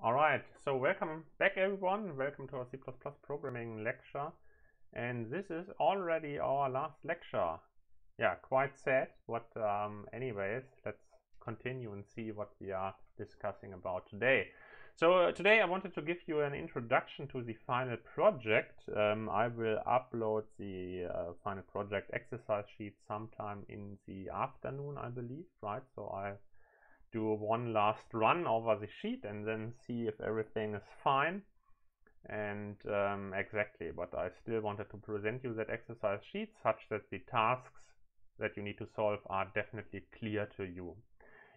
All right, so welcome back everyone. Welcome to our C++ programming lecture. And this is already our last lecture. Yeah, quite sad, but um, anyways, let's continue and see what we are discussing about today. So uh, today I wanted to give you an introduction to the final project. Um, I will upload the uh, final project exercise sheet sometime in the afternoon, I believe, right? So I do one last run over the sheet and then see if everything is fine. And um, exactly, but I still wanted to present you that exercise sheet such that the tasks that you need to solve are definitely clear to you.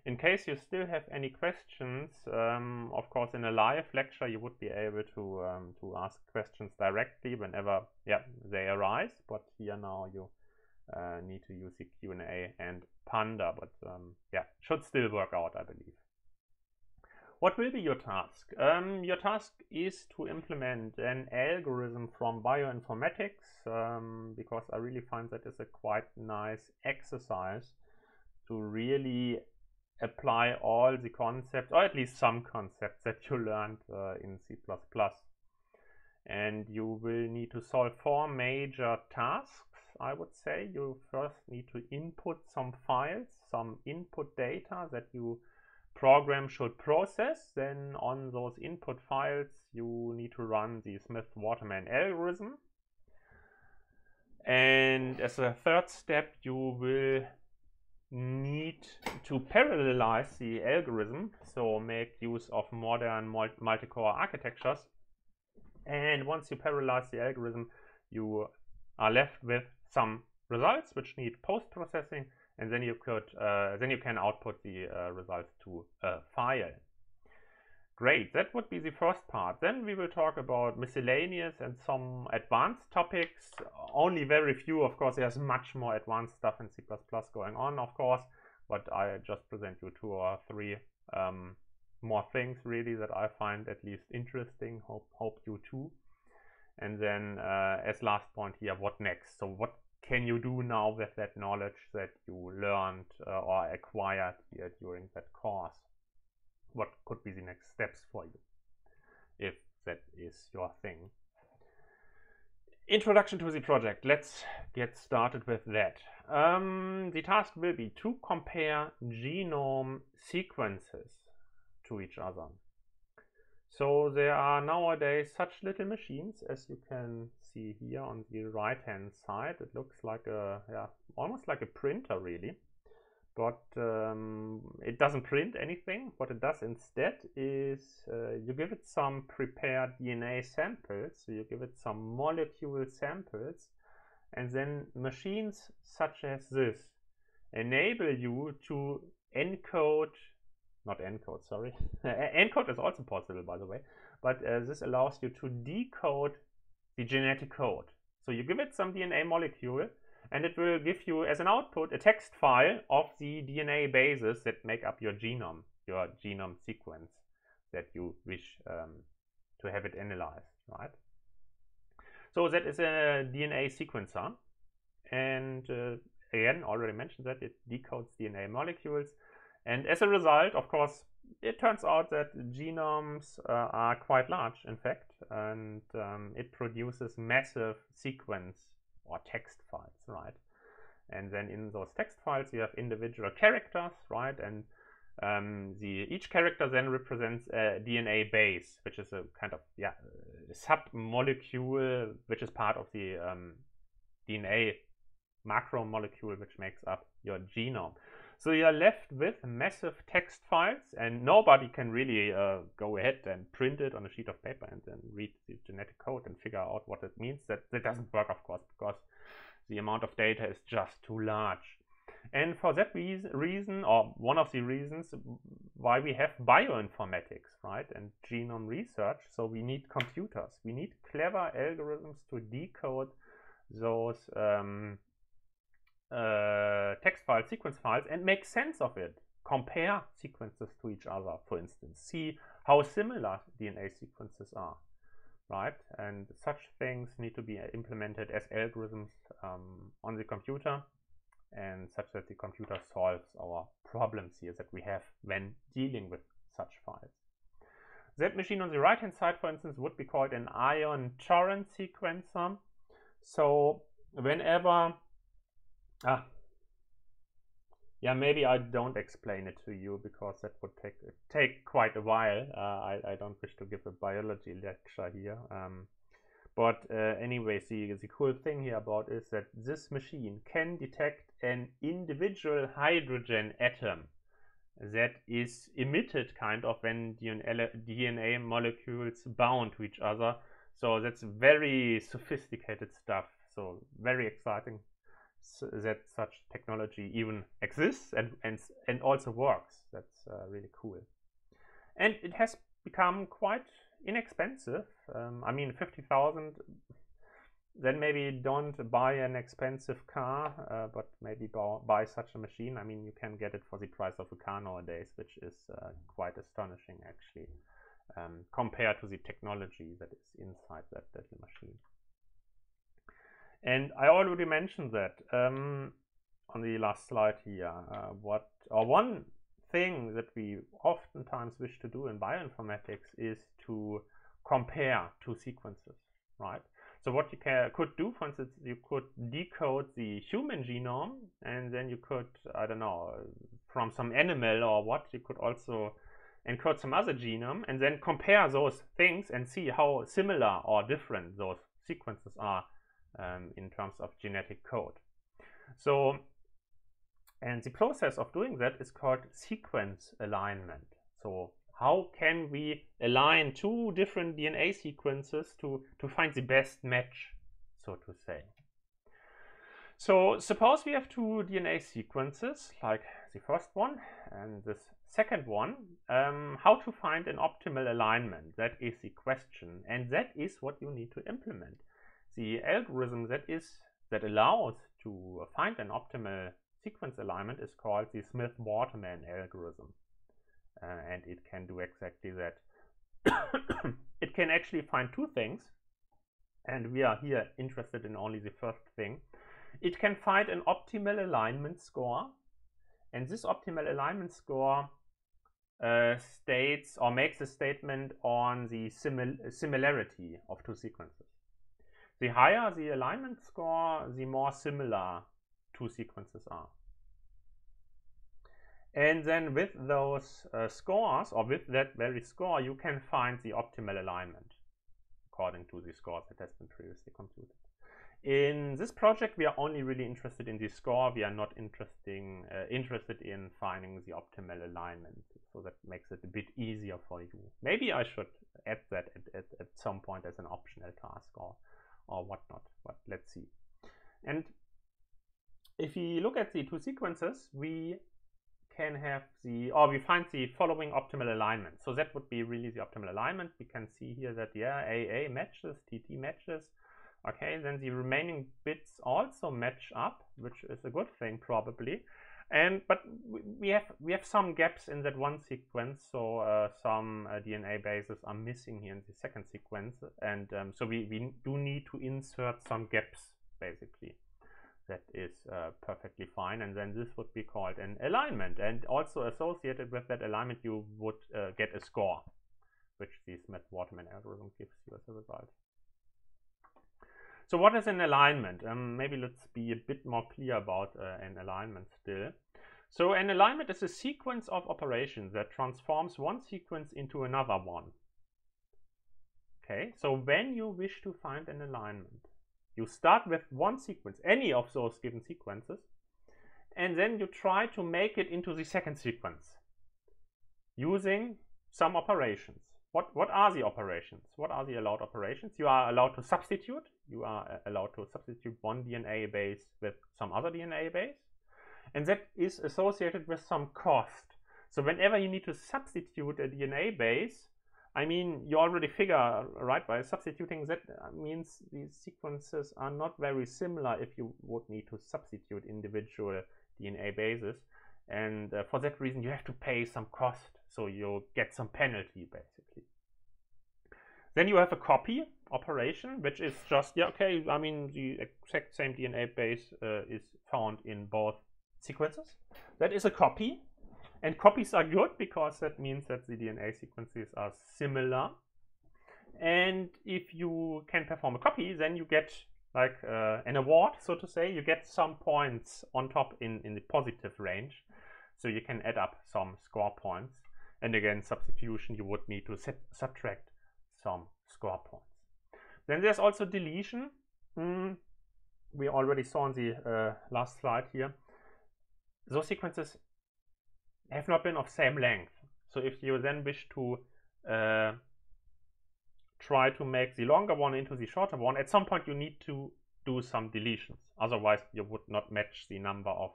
In case you still have any questions, um, of course, in a live lecture, you would be able to um, to ask questions directly whenever yeah they arise. But here now you uh, need to use the Q&A and Panda, but um, yeah, should still work out, I believe. What will be your task? Um, your task is to implement an algorithm from bioinformatics um, because I really find that is a quite nice exercise to really apply all the concepts, or at least some concepts that you learned uh, in C++. And you will need to solve four major tasks. I would say you first need to input some files, some input data that you program should process. Then on those input files, you need to run the Smith-Waterman algorithm. And as a third step, you will need to parallelize the algorithm, so make use of modern multi-core architectures. And once you parallelize the algorithm, you are left with some results which need post-processing, and then you could uh, then you can output the uh, results to a file. Great, that would be the first part. Then we will talk about miscellaneous and some advanced topics. Only very few, of course, there's much more advanced stuff in C++ going on, of course, but I just present you two or three um, more things really that I find at least interesting. Hope, hope you too. And then uh, as last point here, what next? So what can you do now with that knowledge that you learned uh, or acquired here during that course? what could be the next steps for you if that is your thing. Introduction to the project. Let's get started with that. Um, the task will be to compare genome sequences to each other. So there are nowadays such little machines as you can see here on the right hand side. It looks like a, yeah, almost like a printer really but um, it doesn't print anything. What it does instead is uh, you give it some prepared DNA samples, so you give it some molecule samples, and then machines such as this enable you to encode, not encode, sorry, encode is also possible by the way, but uh, this allows you to decode the genetic code. So you give it some DNA molecule and it will give you as an output a text file of the DNA bases that make up your genome, your genome sequence that you wish um, to have it analyzed, right? So that is a DNA sequencer. And uh, again, already mentioned that it decodes DNA molecules. And as a result, of course, it turns out that genomes uh, are quite large, in fact, and um, it produces massive sequence or text files, right? And then in those text files, you have individual characters, right? And um, the each character then represents a DNA base, which is a kind of yeah sub molecule, which is part of the um, DNA macromolecule, which makes up your genome. So you're left with massive text files, and nobody can really uh, go ahead and print it on a sheet of paper and then read the genetic code and figure out what it means. That that doesn't work, of course, because the amount of data is just too large. And for that reason, or one of the reasons why we have bioinformatics, right, and genome research, so we need computers. We need clever algorithms to decode those um, uh, text files, sequence files, and make sense of it. Compare sequences to each other, for instance. See how similar DNA sequences are, right? And such things need to be implemented as algorithms um, on the computer and such that the computer solves our problems here that we have when dealing with such files. That machine on the right hand side, for instance, would be called an Ion Torrent sequencer. So whenever, ah, yeah, maybe I don't explain it to you because that would take take quite a while. Uh, I, I don't wish to give a biology lecture here. Um, but uh, the, the cool thing here about is that this machine can detect an individual hydrogen atom that is emitted kind of when DNA molecules bound to each other. So that's very sophisticated stuff. So very exciting that such technology even exists and, and, and also works. That's uh, really cool. And it has become quite inexpensive. Um, I mean, 50,000, then maybe don't buy an expensive car, uh, but maybe buy, buy, such a machine. I mean, you can get it for the price of a car nowadays, which is uh, quite astonishing actually, um, compared to the technology that is inside that little machine. And I already mentioned that um, on the last slide here. Uh, what or one thing that we oftentimes wish to do in bioinformatics is to compare two sequences, right? So what you can, could do, for instance, you could decode the human genome, and then you could, I don't know, from some animal or what, you could also encode some other genome, and then compare those things and see how similar or different those sequences are um, in terms of genetic code. So, and the process of doing that is called sequence alignment. So how can we align two different DNA sequences to, to find the best match, so to say. So suppose we have two DNA sequences, like the first one and this second one. Um, how to find an optimal alignment, that is the question. And that is what you need to implement the algorithm that is that allows to find an optimal sequence alignment is called the Smith-Waterman algorithm. Uh, and it can do exactly that. it can actually find two things, and we are here interested in only the first thing. It can find an optimal alignment score, and this optimal alignment score uh, states or makes a statement on the simil similarity of two sequences. The higher the alignment score, the more similar two sequences are. And then with those uh, scores, or with that very score, you can find the optimal alignment according to the score that has been previously computed. In this project, we are only really interested in the score. We are not interesting, uh, interested in finding the optimal alignment. So that makes it a bit easier for you. Maybe I should add that at, at, at some point as an optional task or or whatnot, but let's see. And if we look at the two sequences, we can have the, or we find the following optimal alignment. So that would be really the optimal alignment. We can see here that, yeah, AA matches, TT matches. Okay, then the remaining bits also match up, which is a good thing probably. And but we have we have some gaps in that one sequence, so uh, some uh, DNA bases are missing here in the second sequence, and um, so we, we do need to insert some gaps basically. That is uh, perfectly fine, and then this would be called an alignment, and also associated with that alignment, you would uh, get a score, which the Smith-Waterman algorithm gives you as a result. So what is an alignment? Um, maybe let's be a bit more clear about uh, an alignment still. So an alignment is a sequence of operations that transforms one sequence into another one. Okay, so when you wish to find an alignment, you start with one sequence, any of those given sequences, and then you try to make it into the second sequence using some operations. What, what are the operations? What are the allowed operations? You are allowed to substitute. You are allowed to substitute one DNA base with some other DNA base. And that is associated with some cost. So whenever you need to substitute a DNA base, I mean, you already figure, right, by substituting that uh, means these sequences are not very similar if you would need to substitute individual DNA bases. And uh, for that reason, you have to pay some cost. So you get some penalty, basically. Then you have a copy operation, which is just, yeah, okay, I mean, the exact same DNA base uh, is found in both sequences. That is a copy. And copies are good because that means that the DNA sequences are similar. And if you can perform a copy, then you get like uh, an award, so to say. You get some points on top in, in the positive range. So you can add up some score points. And again, substitution, you would need to subtract some score points. Then there's also deletion. Mm, we already saw on the uh, last slide here. Those sequences have not been of same length. So if you then wish to uh, try to make the longer one into the shorter one, at some point you need to do some deletions. Otherwise, you would not match the number of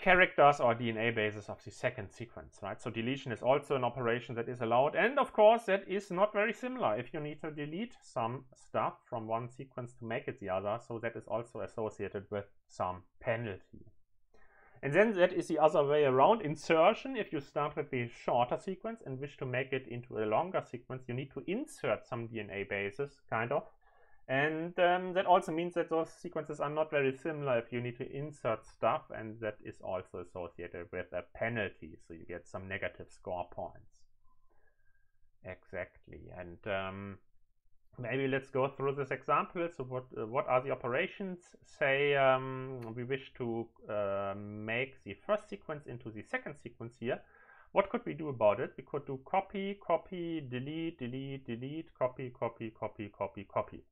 characters or DNA bases of the second sequence, right? So deletion is also an operation that is allowed. And of course, that is not very similar if you need to delete some stuff from one sequence to make it the other. So that is also associated with some penalty. And then that is the other way around. Insertion, if you start with the shorter sequence and wish to make it into a longer sequence, you need to insert some DNA bases, kind of. And um, that also means that those sequences are not very similar if you need to insert stuff, and that is also associated with a penalty, so you get some negative score points. Exactly, and um, maybe let's go through this example. So what, uh, what are the operations? Say um, we wish to uh, make the first sequence into the second sequence here. What could we do about it? We could do copy, copy, delete, delete, delete, copy, copy, copy, copy, copy.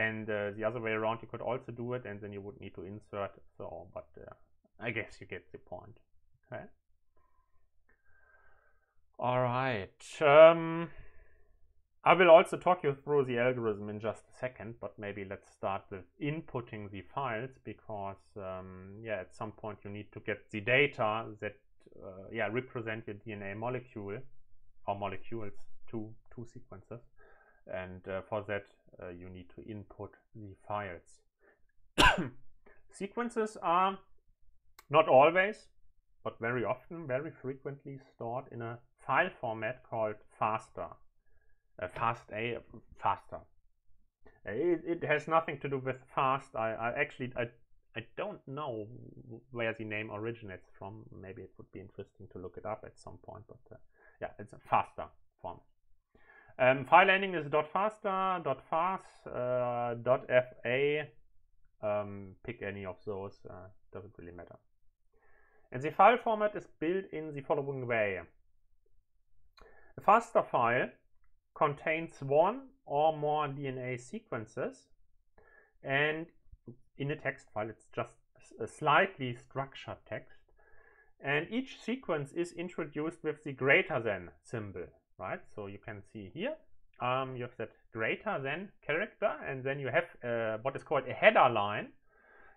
And uh, the other way around, you could also do it, and then you would need to insert. So, but uh, I guess you get the point. Okay. All right. Um, I will also talk you through the algorithm in just a second, but maybe let's start with inputting the files because, um, yeah, at some point you need to get the data that, uh, yeah, represent your DNA molecule or molecules to two sequences. And uh, for that, uh, you need to input the files. sequences are not always, but very often, very frequently stored in a file format called FASTA uh, fast a faster. Uh, it, it, has nothing to do with fast. I, I actually I, I don't know where the name originates from. Maybe it would be interesting to look it up at some point. But uh, yeah, it's a FASTA format. Um, file ending is .fasta, .fast, uh, .fa. Um, pick any of those. Uh, doesn't really matter. And the file format is built in the following way. A FASTA file contains one or more DNA sequences and in a text file it's just a slightly structured text and each sequence is introduced with the greater than symbol right so you can see here um, you have that greater than character and then you have uh, what is called a header line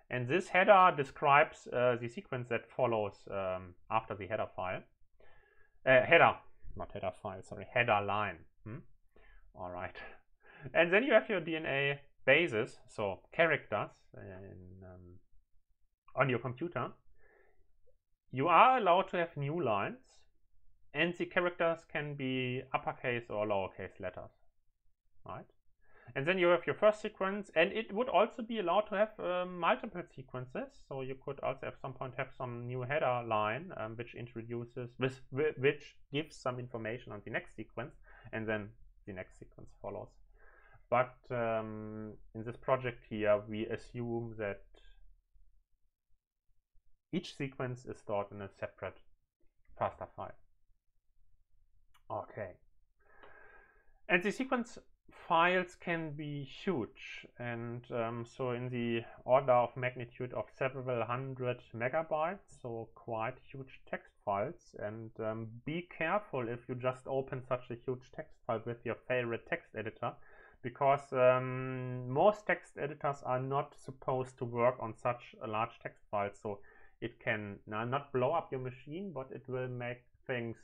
and this header describes uh, the sequence that follows um, after the header file uh, header not header file sorry header line Hmm? All right. And then you have your DNA bases, so characters in, um, on your computer. You are allowed to have new lines, and the characters can be uppercase or lowercase letters, right? And then you have your first sequence, and it would also be allowed to have um, multiple sequences. So you could also at some point have some new header line, um, which introduces, which, which gives some information on the next sequence, and then the next sequence follows. But um, in this project here, we assume that each sequence is stored in a separate FASTA file. Okay. And the sequence files can be huge and um, so in the order of magnitude of several hundred megabytes so quite huge text files and um, be careful if you just open such a huge text file with your favorite text editor because um, most text editors are not supposed to work on such a large text file so it can not blow up your machine but it will make things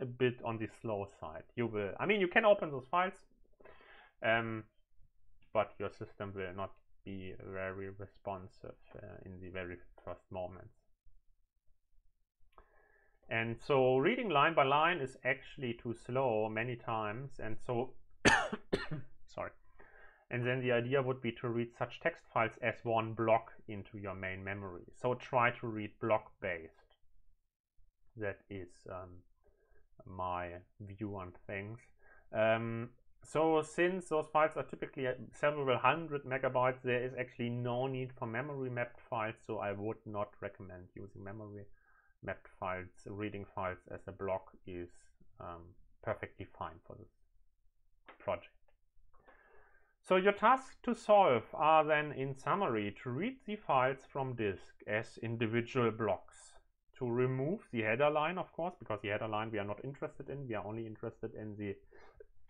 a bit on the slow side you will i mean you can open those files um, but your system will not be very responsive uh, in the very first moments. And so reading line by line is actually too slow many times. And so, sorry. And then the idea would be to read such text files as one block into your main memory. So try to read block based. that is um, my view on things. Um, so since those files are typically several hundred megabytes, there is actually no need for memory mapped files, so I would not recommend using memory mapped files. Reading files as a block is um, perfectly fine for this project. So your tasks to solve are then, in summary, to read the files from disk as individual blocks, to remove the header line, of course, because the header line we are not interested in, we are only interested in the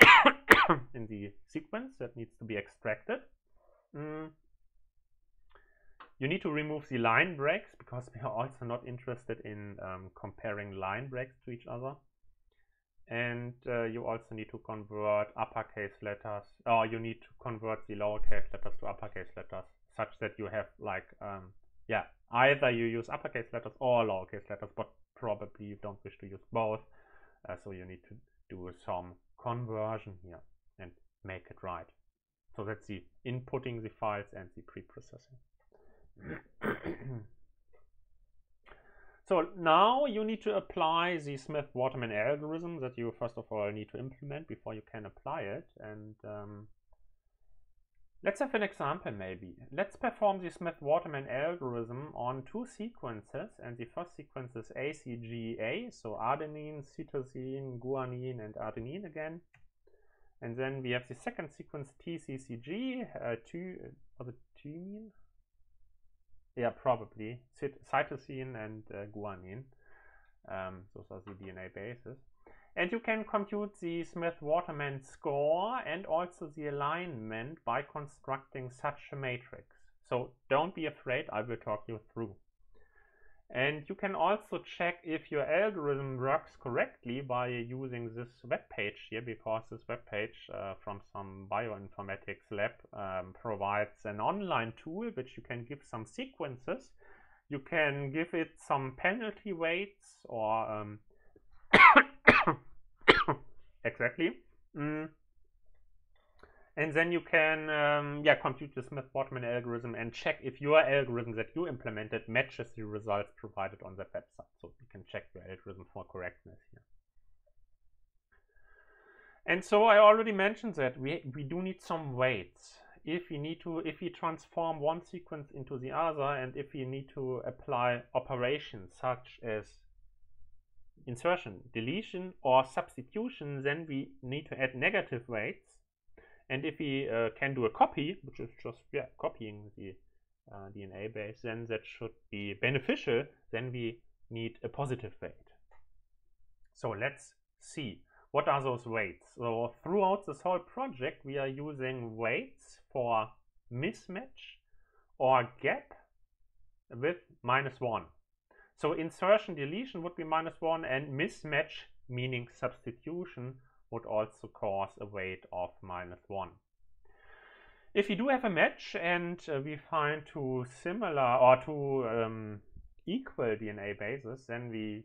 in the sequence that needs to be extracted. Mm. You need to remove the line breaks because we are also not interested in um, comparing line breaks to each other. And uh, you also need to convert uppercase letters, or you need to convert the lowercase letters to uppercase letters, such that you have like, um, yeah, either you use uppercase letters or lowercase letters, but probably you don't wish to use both. Uh, so you need to do some conversion here and make it right. So that's the inputting the files and the pre-processing. so now you need to apply the Smith-Waterman algorithm that you first of all need to implement before you can apply it. And um, let's have an example maybe. Let's perform the Smith-Waterman algorithm on two sequences. And the first sequence is ACGA, so adenine, cytosine, guanine, and adenine again. And then we have the second sequence TCCG, uh, two, was it thymine? Yeah, probably. Cytosine and uh, guanine. Um, those are the DNA bases. And you can compute the Smith-Waterman score and also the alignment by constructing such a matrix. So don't be afraid, I will talk you through. And you can also check if your algorithm works correctly by using this web page here, because this web page uh, from some bioinformatics lab um, provides an online tool which you can give some sequences. You can give it some penalty weights or um, exactly. Mm and then you can um, yeah compute the Smith-Waterman algorithm and check if your algorithm that you implemented matches the results provided on that website. So you can check your algorithm for correctness here. And so I already mentioned that we, we do need some weights. If we need to, if we transform one sequence into the other, and if we need to apply operations such as insertion, deletion, or substitution, then we need to add negative weights and if we uh, can do a copy, which is just yeah, copying the uh, DNA base, then that should be beneficial. Then we need a positive weight. So let's see. What are those weights? So throughout this whole project, we are using weights for mismatch or gap with minus 1. So insertion deletion would be minus 1 and mismatch meaning substitution would also cause a weight of minus 1. If you do have a match and uh, we find two similar or two um, equal DNA bases, then we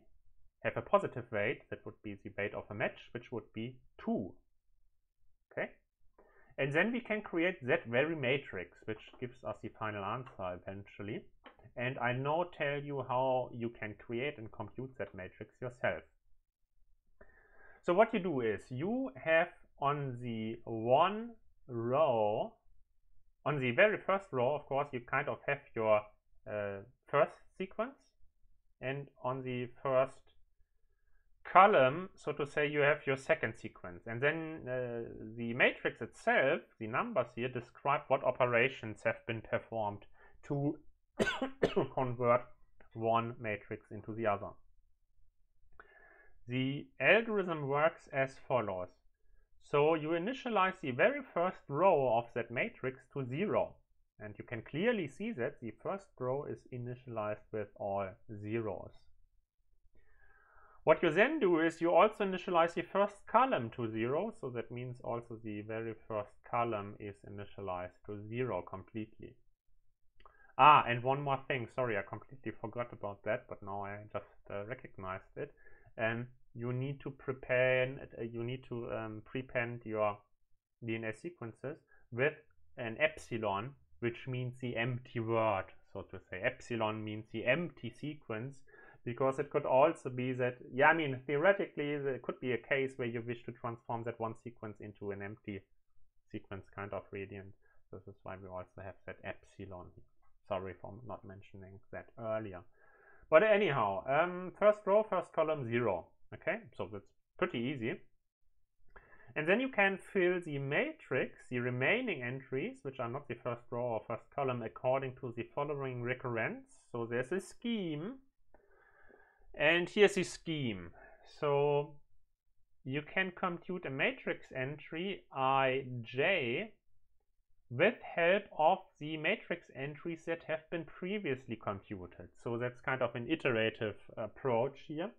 have a positive weight, that would be the weight of a match, which would be 2. Okay? And then we can create that very matrix, which gives us the final answer eventually. And I now tell you how you can create and compute that matrix yourself. So what you do is you have on the one row, on the very first row, of course, you kind of have your uh, first sequence. And on the first column, so to say, you have your second sequence. And then uh, the matrix itself, the numbers here, describe what operations have been performed to convert one matrix into the other. The algorithm works as follows. So you initialize the very first row of that matrix to 0. And you can clearly see that the first row is initialized with all zeros. What you then do is you also initialize the first column to 0. So that means also the very first column is initialized to 0 completely. Ah, and one more thing. Sorry, I completely forgot about that, but now I just uh, recognized it and you need to prepare uh, you need to um, prepend your DNA sequences with an epsilon which means the empty word so to say epsilon means the empty sequence because it could also be that, yeah, I mean, theoretically, there could be a case where you wish to transform that one sequence into an empty sequence kind of radiant. This is why we also have that epsilon here. Sorry for not mentioning that earlier. But anyhow, um, first row, first column, zero. Okay, so that's pretty easy. And then you can fill the matrix, the remaining entries, which are not the first row or first column, according to the following recurrence. So there's a scheme. And here's the scheme. So you can compute a matrix entry ij with help of the matrix entries that have been previously computed. So that's kind of an iterative approach here,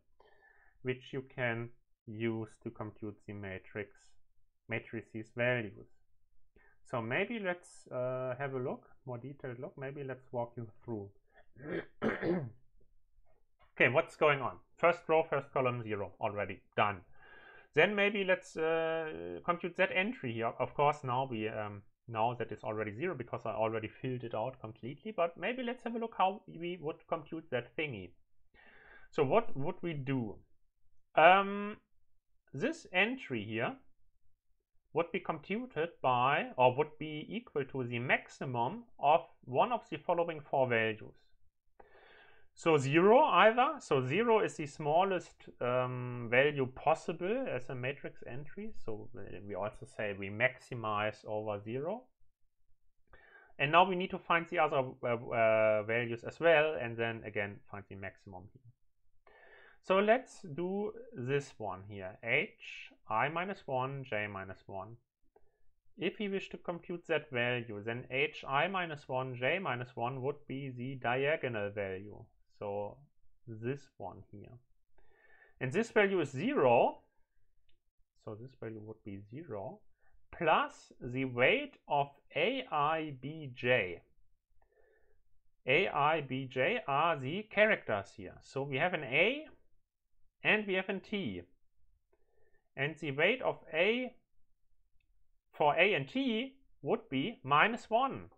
which you can use to compute the matrix matrices values. So maybe let's uh, have a look, more detailed look. Maybe let's walk you through. okay, what's going on? First row, first column, zero, already done. Then maybe let's uh, compute that entry here. Of course, now we um, know that it's already zero because I already filled it out completely. But maybe let's have a look how we would compute that thingy. So what would we do? Um, this entry here would be computed by or would be equal to the maximum of one of the following four values. So 0 either, so 0 is the smallest um, value possible as a matrix entry. So we also say we maximize over 0. And now we need to find the other uh, uh, values as well and then again find the maximum here. So let's do this one here, h i minus 1, j minus 1. If we wish to compute that value, then hi minus 1, j minus 1 would be the diagonal value. So this one here. And this value is 0. So this value would be 0 plus the weight of aibj. aibj are the characters here. So we have an a and we have an t. And the weight of a for a and t would be minus 1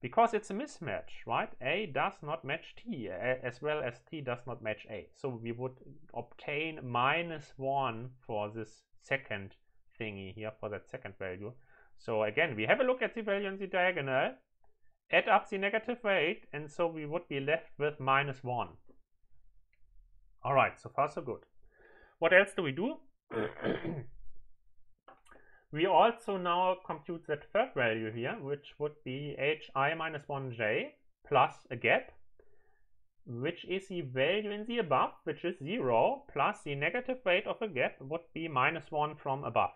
because it's a mismatch, right? A does not match T as well as T does not match A. So we would obtain minus 1 for this second thingy here, for that second value. So again, we have a look at the value in the diagonal, add up the negative weight, and so we would be left with minus 1. All right, so far so good. What else do we do? We also now compute that third value here, which would be hi minus 1j plus a gap, which is the value in the above, which is 0, plus the negative weight of a gap would be minus 1 from above.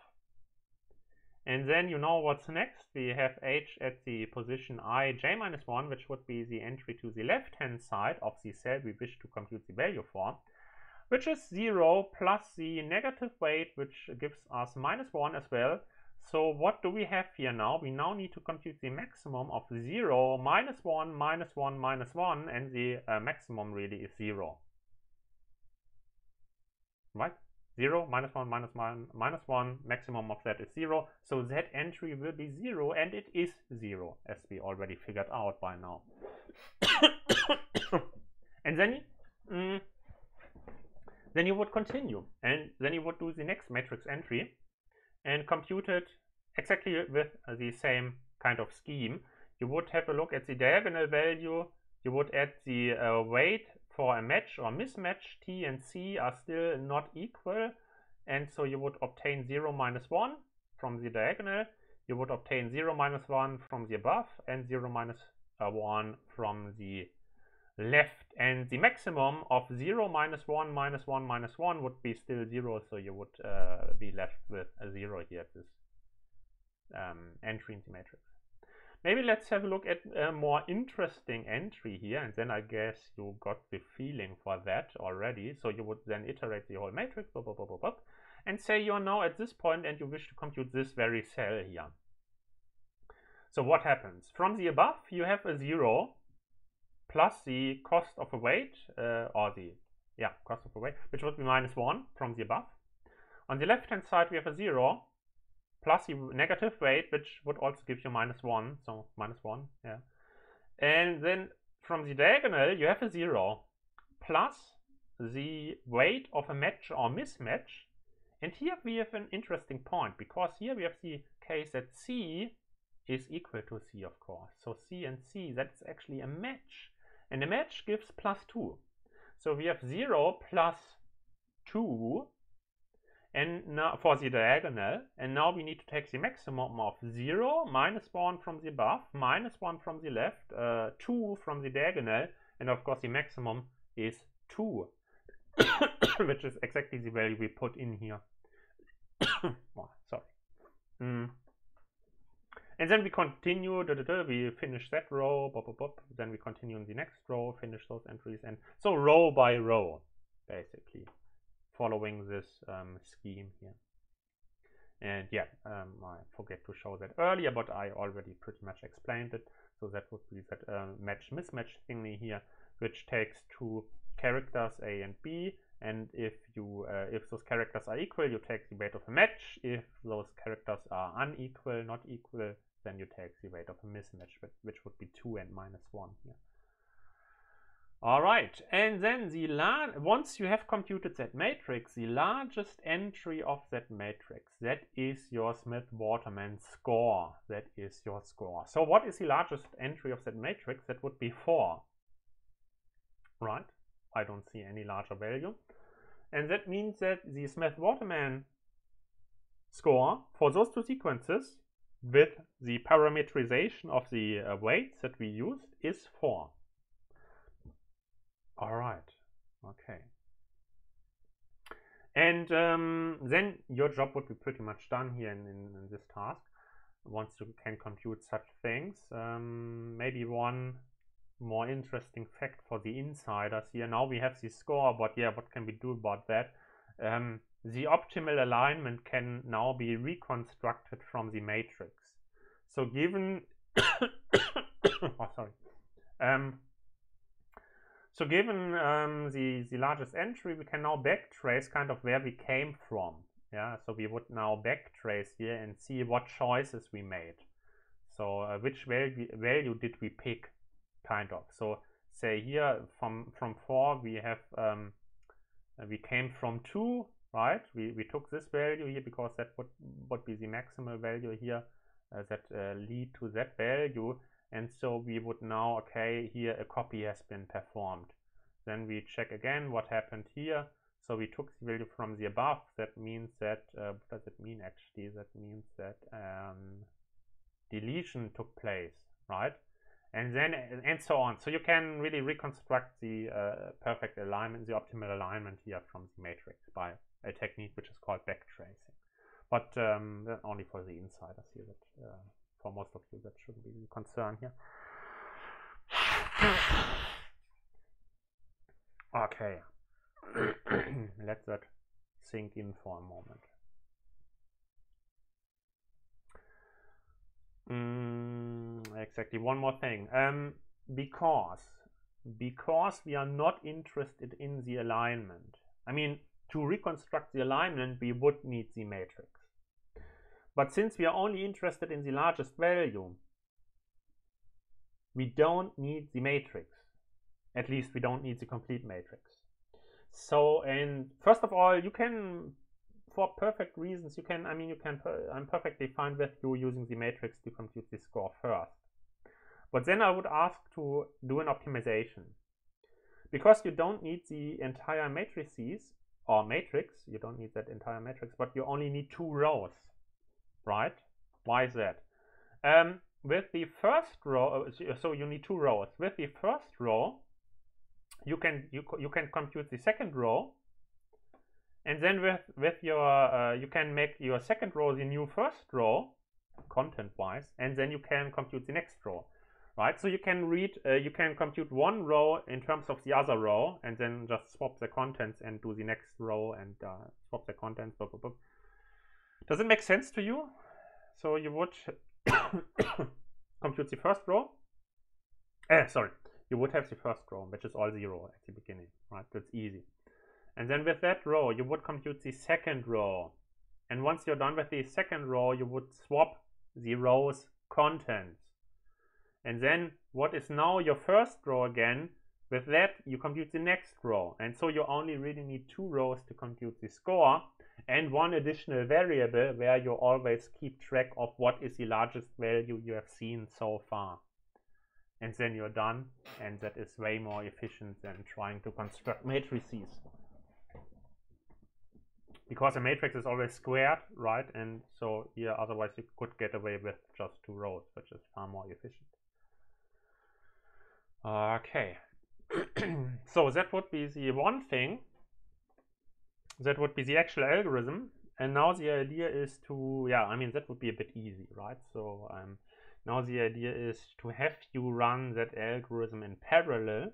And then you know what's next. We have h at the position i j minus 1, which would be the entry to the left-hand side of the cell we wish to compute the value for, which is 0 plus the negative weight, which gives us minus 1 as well. So what do we have here now? We now need to compute the maximum of 0, minus 1, minus 1, minus 1, and the uh, maximum really is 0. Right? 0, minus 1, minus 1, minus 1, maximum of that is 0. So that entry will be 0, and it is 0, as we already figured out by now. and then mm, then you would continue and then you would do the next matrix entry and compute it exactly with the same kind of scheme. You would have a look at the diagonal value, you would add the uh, weight for a match or mismatch, T and C are still not equal, and so you would obtain 0 minus 1 from the diagonal, you would obtain 0 minus 1 from the above, and 0 minus, uh, 1 from the left and the maximum of 0 minus 1 minus 1 minus 1 would be still 0 so you would uh, be left with a 0 here at this um, entry in the matrix. Maybe let's have a look at a more interesting entry here and then I guess you got the feeling for that already. So you would then iterate the whole matrix blah, blah, blah, and say you're now at this point and you wish to compute this very cell here. So what happens? From the above you have a 0 plus the cost of a weight, uh, or the yeah cost of a weight, which would be minus 1 from the above. On the left hand side we have a 0 plus the negative weight, which would also give you minus 1, so minus 1, yeah. And then from the diagonal you have a 0 plus the weight of a match or mismatch. And here we have an interesting point because here we have the case that C is equal to C, of course. So C and C, that's actually a match. And the match gives plus 2. So we have 0 plus 2 and now for the diagonal. And now we need to take the maximum of 0, minus 1 from the above, minus 1 from the left, uh, 2 from the diagonal. And of course the maximum is 2, which is exactly the value we put in here. oh, sorry. Mm. And then we continue, da, da, da, we finish that row, bop, bop, bop. then we continue in the next row, finish those entries, and so row by row, basically, following this um, scheme here. And yeah, um, I forget to show that earlier, but I already pretty much explained it. So that would be that uh, match mismatch thingy here, which takes two characters A and B, and if you uh, if those characters are equal, you take the weight of a match. If those characters are unequal, not equal, then you take the weight of a mismatch, which would be 2 and minus 1 here. All right, and then the once you have computed that matrix, the largest entry of that matrix, that is your Smith-Waterman score. That is your score. So what is the largest entry of that matrix? That would be 4, right? I don't see any larger value. And that means that the Smith-Waterman score for those two sequences with the parameterization of the uh, weights that we used is 4. All right, okay. And um, then your job would be pretty much done here in, in, in this task once you can compute such things. Um, maybe one more interesting fact for the insiders here. Now we have the score, but yeah, what can we do about that? Um, the optimal alignment can now be reconstructed from the matrix. So given, oh sorry, um, so given um, the, the largest entry, we can now backtrace kind of where we came from. Yeah, so we would now backtrace here and see what choices we made. So uh, which value, value did we pick, kind of. So say here from from four we have um, we came from two right? We, we took this value here because that would, would be the maximal value here uh, that uh, lead to that value. And so we would now, okay, here a copy has been performed. Then we check again what happened here. So we took the value from the above. That means that, uh, what does it mean actually? That means that um, deletion took place, right? And then, and so on. So you can really reconstruct the uh, perfect alignment, the optimal alignment here from the matrix by a technique which is called backtracing. But um, only for the insiders here. That uh, for most of you that shouldn't be a concern here. okay, let that sink in for a moment. Mm, exactly. One more thing. Um, because because we are not interested in the alignment. I mean, to reconstruct the alignment, we would need the matrix. But since we are only interested in the largest value, we don't need the matrix. At least we don't need the complete matrix. So, and first of all, you can, for perfect reasons, you can, I mean, you can, I'm perfectly fine with you using the matrix to compute the score first. But then I would ask to do an optimization. Because you don't need the entire matrices, or matrix, you don't need that entire matrix, but you only need two rows, right? Why is that? Um, with the first row, uh, so you need two rows. With the first row, you can you you can compute the second row, and then with with your uh, you can make your second row the new first row, content-wise, and then you can compute the next row right? So you can read, uh, you can compute one row in terms of the other row and then just swap the contents and do the next row and uh, swap the contents. Blah, blah, blah. Does it make sense to you? So you would compute the first row. Eh, sorry, you would have the first row, which is all zero at the beginning, right? That's easy. And then with that row, you would compute the second row. And once you're done with the second row, you would swap the row's contents. And then what is now your first row again With that, you compute the next row. And so you only really need two rows to compute the score and one additional variable where you always keep track of what is the largest value you have seen so far. And then you're done. And that is way more efficient than trying to construct matrices. Because a matrix is always squared, right? And so here, otherwise you could get away with just two rows, which is far more efficient. Okay, so that would be the one thing. That would be the actual algorithm. And now the idea is to, yeah, I mean, that would be a bit easy, right? So um, now the idea is to have you run that algorithm in parallel.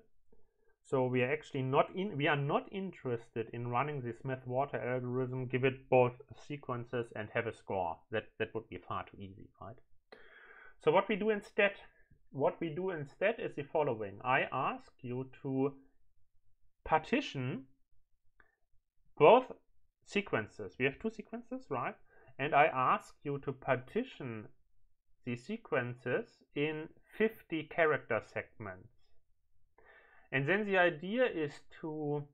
So we are actually not in, we are not interested in running the Smith-Water algorithm, give it both sequences and have a score. That, that would be far too easy, right? So what we do instead what we do instead is the following. I ask you to partition both sequences. We have two sequences, right? And I ask you to partition the sequences in 50 character segments. And then the idea is to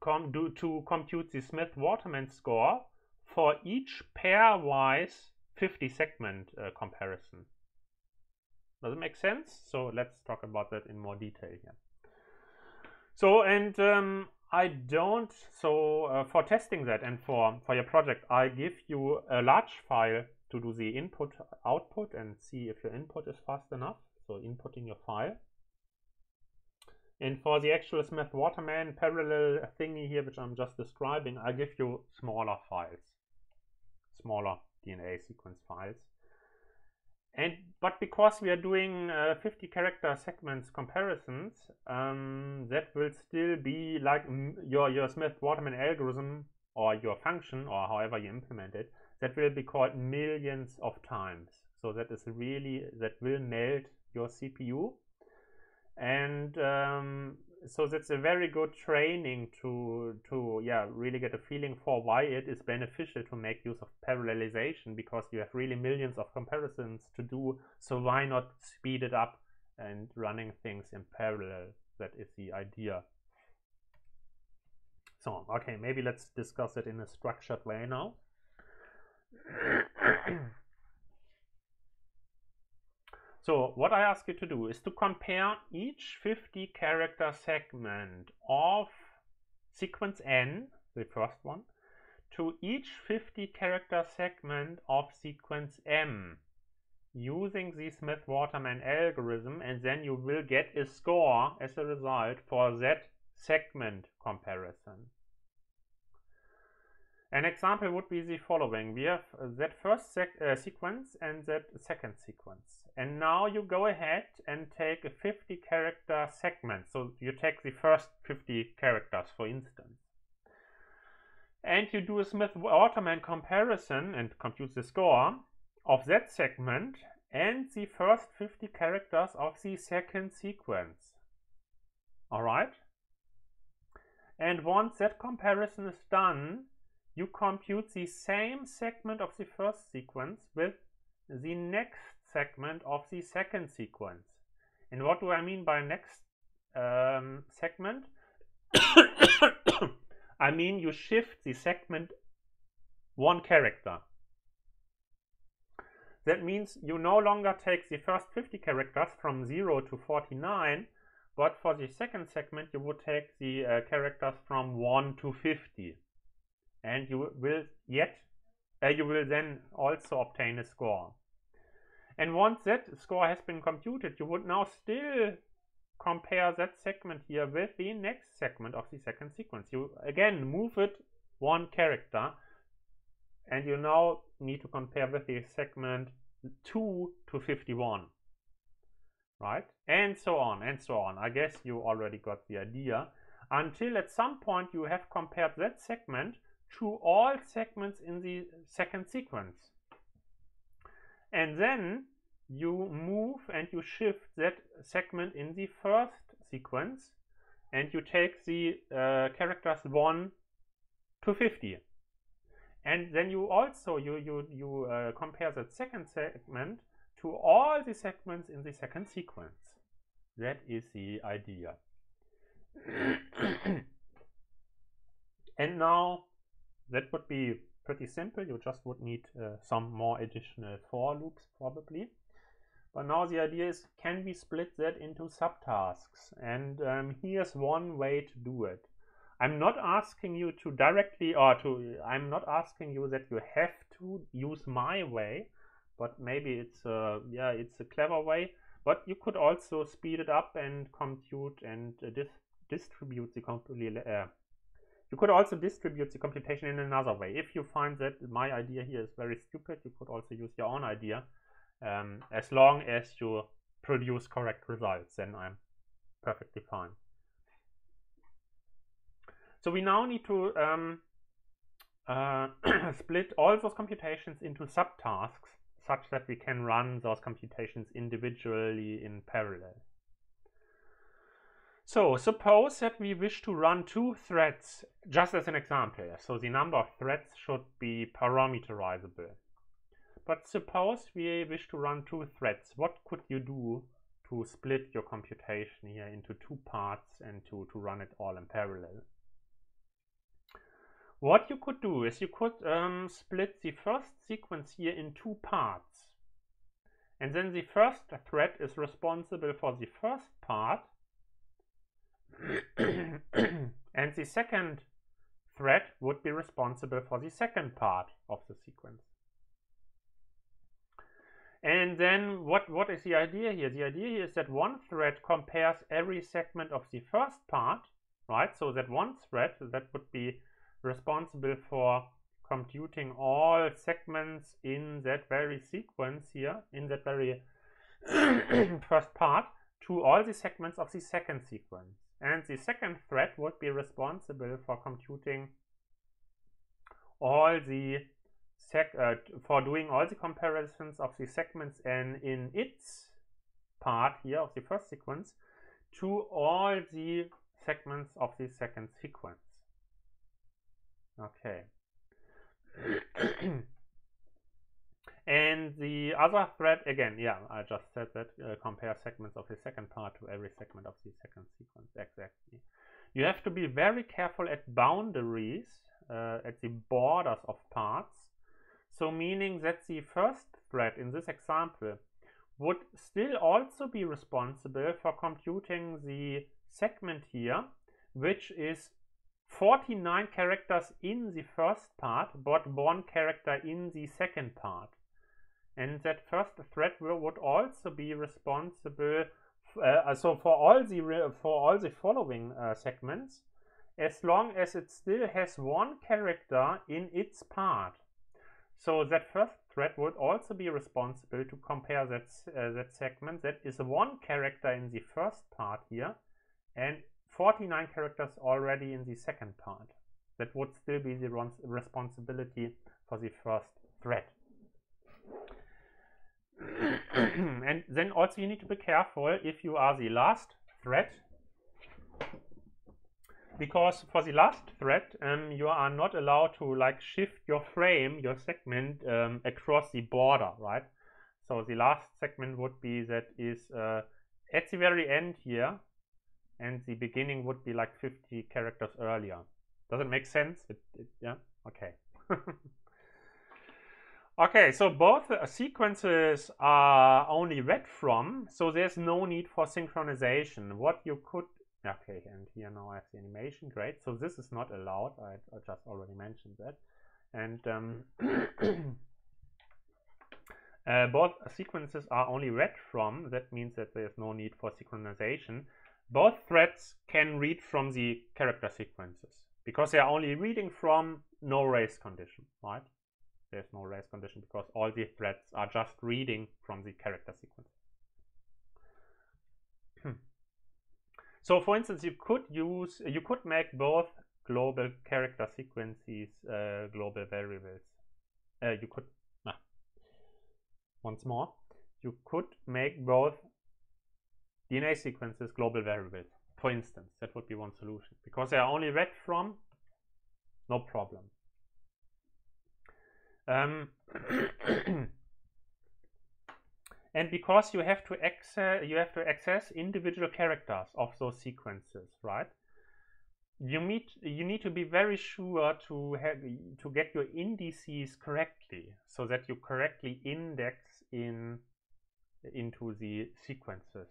com do to compute the Smith-Waterman score for each pairwise 50 segment uh, comparison. Does it make sense? So let's talk about that in more detail here. So, and um, I don't, so uh, for testing that and for, for your project, I give you a large file to do the input output and see if your input is fast enough. So inputting your file. And for the actual Smith Waterman parallel thingy here, which I'm just describing, I give you smaller files, smaller DNA sequence files. And but because we are doing uh, 50 character segments comparisons, um, that will still be like your your Smith-Waterman algorithm or your function or however you implement it. That will be called millions of times. So that is really that will melt your CPU, and um, so that's a very good training to to yeah really get a feeling for why it is beneficial to make use of parallelization because you have really millions of comparisons to do. So why not speed it up and running things in parallel? That is the idea. So okay maybe let's discuss it in a structured way now So what I ask you to do is to compare each 50 character segment of sequence n, the first one, to each 50 character segment of sequence m using the Smith-Waterman algorithm and then you will get a score as a result for that segment comparison. An example would be the following. We have that first uh, sequence and that second sequence. And now you go ahead and take a 50 character segment. So you take the first 50 characters, for instance. And you do a Smith-Waterman comparison and compute the score of that segment and the first 50 characters of the second sequence. Alright? And once that comparison is done, you compute the same segment of the first sequence with the next segment of the second sequence. And what do I mean by next um, segment? I mean you shift the segment one character. That means you no longer take the first 50 characters from 0 to 49, but for the second segment you would take the uh, characters from 1 to 50 and you will yet uh, you will then also obtain a score. And once that score has been computed, you would now still compare that segment here with the next segment of the second sequence. You again move it one character and you now need to compare with the segment 2 to 51 right and so on and so on i guess you already got the idea until at some point you have compared that segment to all segments in the second sequence. And then you move and you shift that segment in the first sequence and you take the uh, characters 1 to 50 and then you also you you you uh, compare that second segment to all the segments in the second sequence That is the idea. and now that would be pretty simple. You just would need uh, some more additional for loops probably. But now the idea is, can we split that into subtasks? And um, here's one way to do it. I'm not asking you to directly, or to, I'm not asking you that you have to use my way, but maybe it's a, yeah, it's a clever way. But you could also speed it up and compute and uh, dis distribute the. Uh, you could also distribute the computation in another way. If you find that my idea here is very stupid, you could also use your own idea. Um, as long as you produce correct results, then I'm perfectly fine. So we now need to um, uh, split all those computations into subtasks such that we can run those computations individually in parallel. So suppose that we wish to run two threads, just as an example. So the number of threads should be parameterizable. But suppose we wish to run two threads. What could you do to split your computation here into two parts and to, to run it all in parallel? What you could do is you could um, split the first sequence here in two parts. And then the first thread is responsible for the first part and the second thread would be responsible for the second part of the sequence. And then what, what is the idea here? The idea here is that one thread compares every segment of the first part, right? So that one thread that would be responsible for computing all segments in that very sequence here, in that very first part, to all the segments of the second sequence. And the second thread would be responsible for computing all the sec uh, for doing all the comparisons of the segments and in its part here of the first sequence to all the segments of the second sequence. Okay. And the other thread, again, yeah, I just said that, uh, compare segments of the second part to every segment of the second sequence, exactly. You have to be very careful at boundaries, uh, at the borders of parts. So meaning that the first thread in this example would still also be responsible for computing the segment here, which is 49 characters in the first part, but one character in the second part and that first thread would also be responsible uh, so for all the for all the following uh, segments as long as it still has one character in its part. So that first thread would also be responsible to compare that uh, that segment that is one character in the first part here and 49 characters already in the second part. That would still be the responsibility for the first thread and then also you need to be careful if you are the last thread because for the last thread um, you are not allowed to like shift your frame your segment um, across the border right? So the last segment would be that is uh, at the very end here and the beginning would be like 50 characters earlier. Does it make sense? It, it, yeah? Okay Okay, so both sequences are only read from, so there's no need for synchronization. What you could, okay, and here now I have the animation, great. So this is not allowed, I, I just already mentioned that. And um, uh, both sequences are only read from, that means that there's no need for synchronization. Both threads can read from the character sequences because they are only reading from no race condition, right? There's no race condition because all the threads are just reading from the character sequence. Hmm. so for instance, you could use, you could make both global character sequences uh, global variables. Uh, you could, ah, once more, you could make both DNA sequences global variables. For instance, that would be one solution because they are only read from, no problem. Um, and because you have to access you have to access individual characters of those sequences right? You need you need to be very sure to have to get your indices correctly so that you correctly index in into the sequences.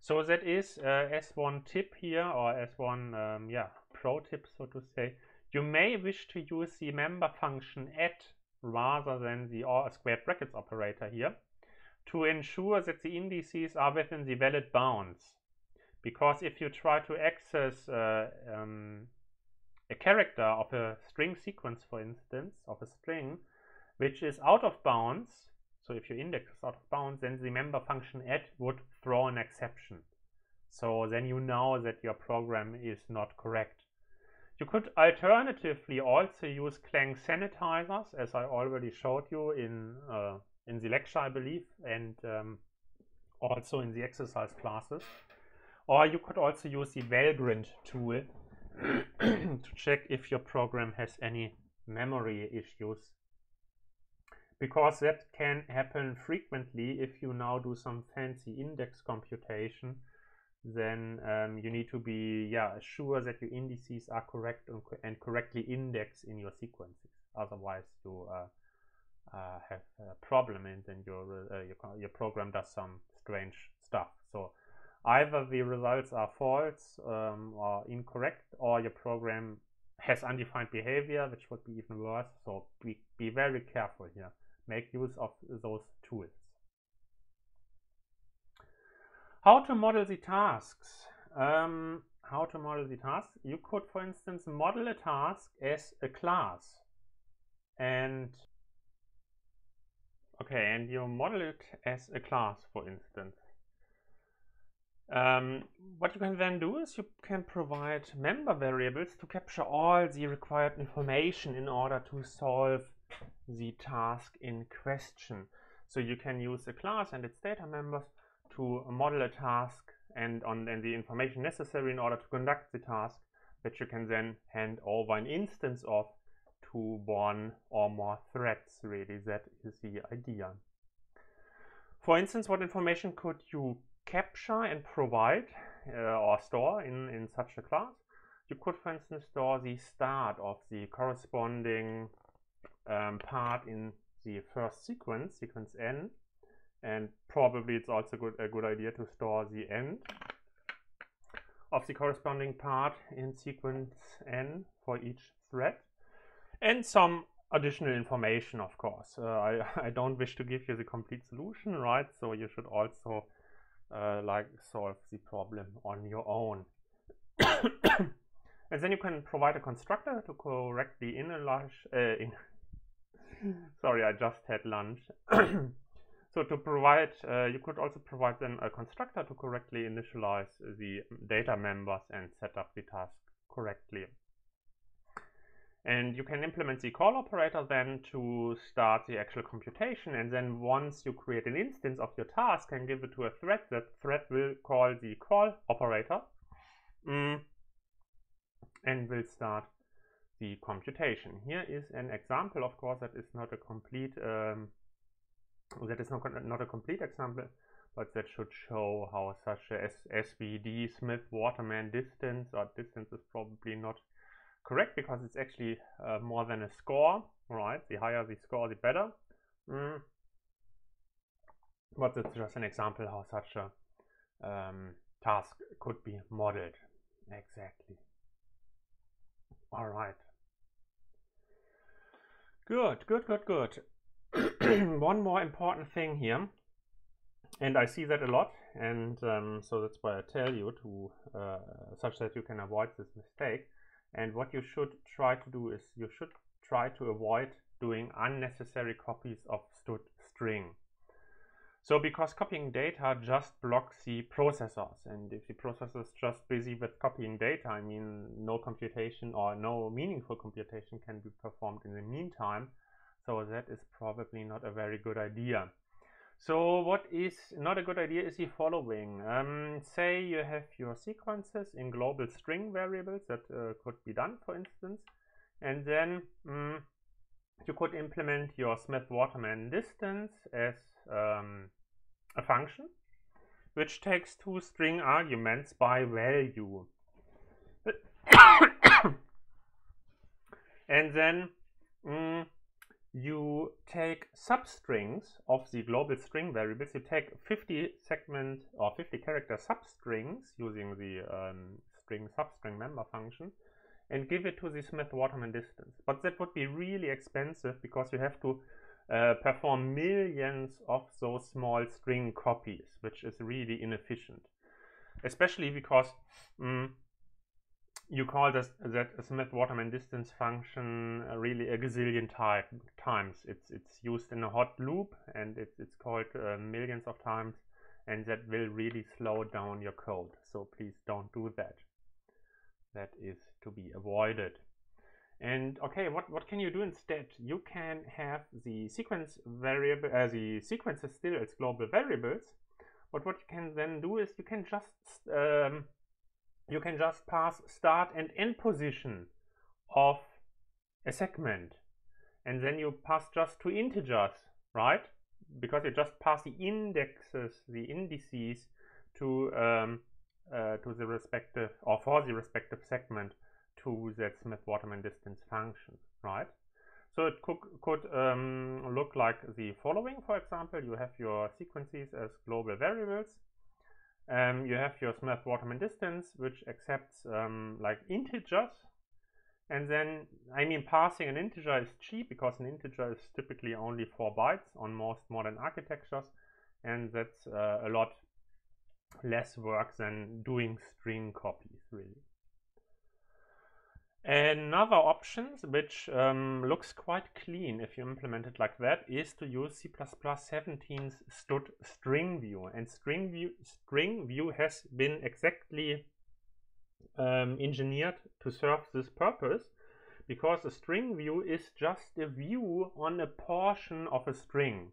So that is uh, as one tip here or as one um, yeah pro tip so to say. You may wish to use the member function at rather than the or squared brackets operator here to ensure that the indices are within the valid bounds because if you try to access uh, um, a character of a string sequence, for instance, of a string, which is out of bounds, so if your index is out of bounds, then the member function at would throw an exception. So then you know that your program is not correct. You could alternatively also use Clang sanitizers, as I already showed you in uh, in the lecture, I believe, and um, also in the exercise classes. Or you could also use the Valgrind tool to check if your program has any memory issues. Because that can happen frequently if you now do some fancy index computation then um, you need to be yeah sure that your indices are correct and, and correctly indexed in your sequences. Otherwise, you uh, uh, have a problem and then your, uh, your your program does some strange stuff. So either the results are false um, or incorrect or your program has undefined behavior which would be even worse so be, be very careful here make use of those tools how to model the tasks. Um, how to model the task you could for instance model a task as a class. And okay and you model it as a class for instance. Um, what you can then do is you can provide member variables to capture all the required information in order to solve the task in question. So you can use a class and its data members to model a task and on and the information necessary in order to conduct the task that you can then hand over an instance of to one or more threads really that is the idea for instance what information could you capture and provide uh, or store in, in such a class. You could, for instance, store the start of the corresponding um, part in the first sequence, sequence n, and probably it's also good, a good idea to store the end of the corresponding part in sequence n for each thread, and some additional information, of course. Uh, I, I don't wish to give you the complete solution, right? So you should also uh, like solve the problem on your own. and then you can provide a constructor to correctly initialize. Uh, in Sorry, I just had lunch. so to provide, uh, you could also provide then a constructor to correctly initialize the data members and set up the task correctly. And you can implement the call operator then to start the actual computation. And then once you create an instance of your task and give it to a thread, that thread will call the call operator mm, and will start the computation. Here is an example, of course, that is not a complete um, that is not, not a complete example, but that should show how such a SVD Smith Waterman distance or distance is probably not correct because it's actually uh, more than a score, right? The higher the score, the better. Mm. But it's just an example how such a um, task could be modeled. Exactly. All right. Good, good, good, good. One more important thing here, and I see that a lot, and um, so that's why I tell you to, uh, such that you can avoid this mistake. And what you should try to do is you should try to avoid doing unnecessary copies of string. So because copying data just blocks the processors and if the processor is just busy with copying data, I mean no computation or no meaningful computation can be performed in the meantime. So that is probably not a very good idea. So what is not a good idea is the following. Um, say you have your sequences in global string variables that uh, could be done, for instance, and then um, you could implement your Smith-Waterman distance as um, a function which takes two string arguments by value. and then mm, you take substrings of the global string variables. You take 50 segment or 50 character substrings using the um, string substring member function and give it to the Smith-Waterman distance. But that would be really expensive because you have to uh, perform millions of those small string copies, which is really inefficient. Especially because um, you call this that Smith-Waterman distance function uh, really a gazillion type, times. It's it's used in a hot loop and it's it's called uh, millions of times, and that will really slow down your code. So please don't do that. That is to be avoided. And okay, what what can you do instead? You can have the sequence variable, uh, the sequences still as global variables, but what you can then do is you can just um, you can just pass start and end position of a segment. And then you pass just two integers right? Because you just pass the indexes the indices to um, uh, to the respective or for the respective segment to that Smith-Waterman distance function right? So it could, could um, look like the following. For example you have your sequences as global variables um, you have your Smith-Waterman distance, which accepts um, like integers. And then, I mean, passing an integer is cheap because an integer is typically only 4 bytes on most modern architectures. And that's uh, a lot less work than doing string copies, really. Another option, which um, looks quite clean if you implement it like that, is to use C++ 17's stud string view. And string view, string view has been exactly um, engineered to serve this purpose because a string view is just a view on a portion of a string.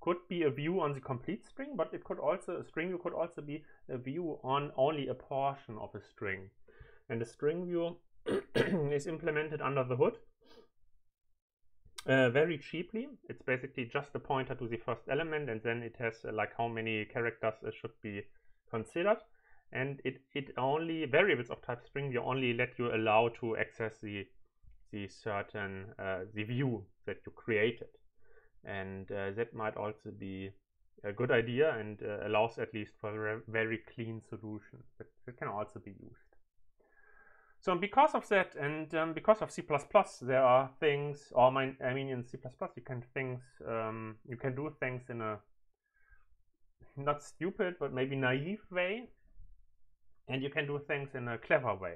Could be a view on the complete string, but it could also, a string view could also be a view on only a portion of a string. And a string view is implemented under the hood uh, very cheaply. It's basically just a pointer to the first element and then it has uh, like how many characters uh, should be considered. And it, it only, variables of type string, you only let you allow to access the, the certain, uh, the view that you created. And uh, that might also be a good idea and uh, allows at least for a very clean solution. But it can also be used. So because of that and um, because of C++, there are things, or my, I mean in C++ you can things, um, you can do things in a not stupid but maybe naive way, and you can do things in a clever way.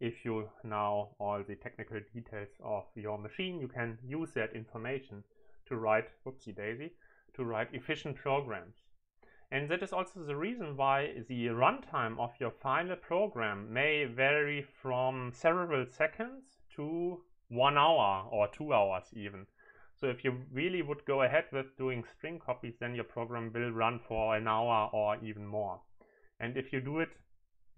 If you know all the technical details of your machine, you can use that information to write, whoopsie daisy, to write efficient programs. And that is also the reason why the runtime of your final program may vary from several seconds to one hour or two hours even. So if you really would go ahead with doing string copies, then your program will run for an hour or even more. And if you do it,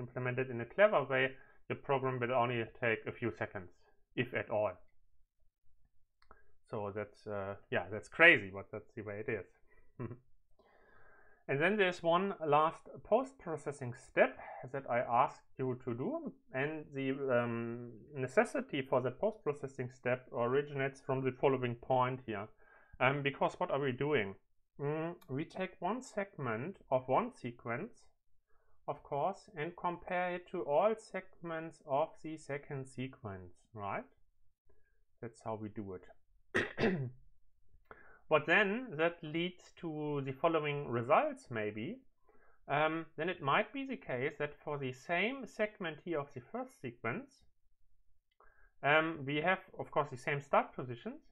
implement it in a clever way, the program will only take a few seconds, if at all. So that's, uh, yeah, that's crazy, but that's the way it is. And then there's one last post-processing step that I asked you to do. And the um, necessity for the post-processing step originates from the following point here. Um, because what are we doing? Mm, we take one segment of one sequence, of course, and compare it to all segments of the second sequence, right? That's how we do it. But then that leads to the following results maybe. Um, then it might be the case that for the same segment here of the first sequence, um, we have, of course, the same start positions,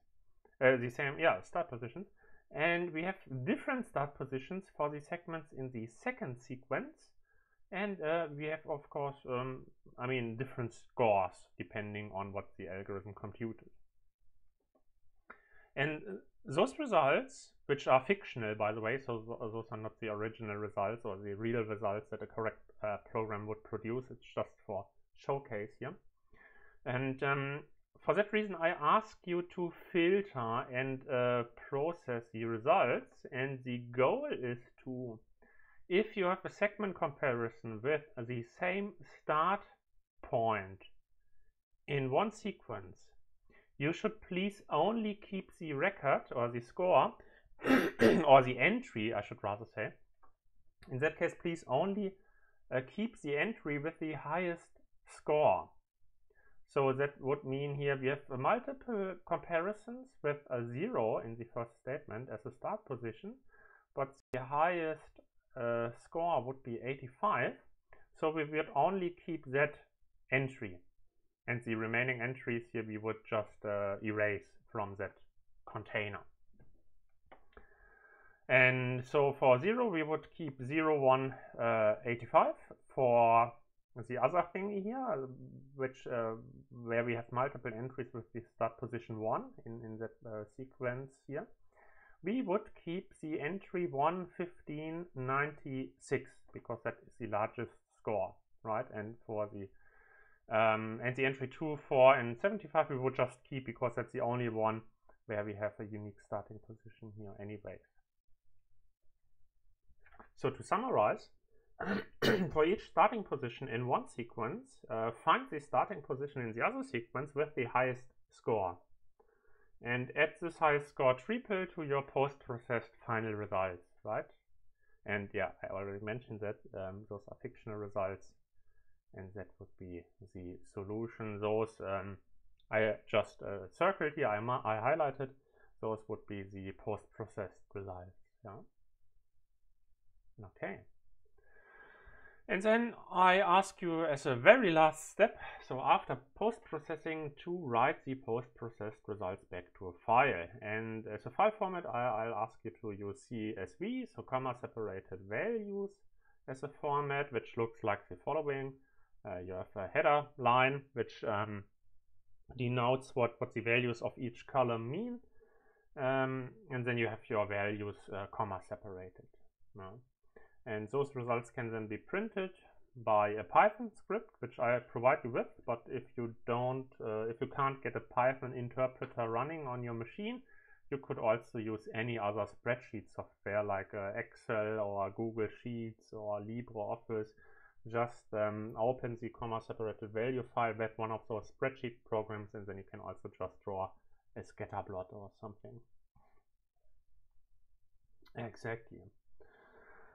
uh, the same, yeah, start positions, and we have different start positions for the segments in the second sequence, and uh, we have, of course, um, I mean, different scores depending on what the algorithm computed. And uh, those results, which are fictional, by the way, so those are not the original results or the real results that a correct uh, program would produce. It's just for showcase here. And um, for that reason, I ask you to filter and uh, process the results. And the goal is to, if you have a segment comparison with the same start point in one sequence, you should please only keep the record or the score or the entry, I should rather say. In that case, please only uh, keep the entry with the highest score. So that would mean here we have multiple comparisons with a zero in the first statement as a start position, but the highest uh, score would be 85. So we would only keep that entry and the remaining entries here we would just uh, erase from that container. And so for 0 we would keep 0, 1, uh, 85. For the other thing here, which uh, where we have multiple entries with the start position 1 in, in that uh, sequence here, we would keep the entry 1, 15, 96 because that is the largest score, right? And for the um, and the entry 2, 4, and 75 we would just keep because that's the only one where we have a unique starting position here anyways. So to summarize, for each starting position in one sequence, uh, find the starting position in the other sequence with the highest score. And add this highest score triple to your post-processed final results, right? And yeah, I already mentioned that um, those are fictional results and that would be the solution. Those um, I just uh, circled here, I, I highlighted, those would be the post-processed results. Yeah. Okay. And then I ask you as a very last step, so after post-processing to write the post-processed results back to a file. And as a file format, I, will ask you to use CSV, so comma separated values as a format, which looks like the following. Uh, you have a header line, which um, denotes what, what the values of each column mean. Um, and then you have your values uh, comma separated. And those results can then be printed by a Python script, which I provide you with. But if you don't, uh, if you can't get a Python interpreter running on your machine, you could also use any other spreadsheet software like uh, Excel or Google Sheets or LibreOffice. Just um, open the comma separated value file with one of those spreadsheet programs, and then you can also just draw a scatter plot or something. Exactly.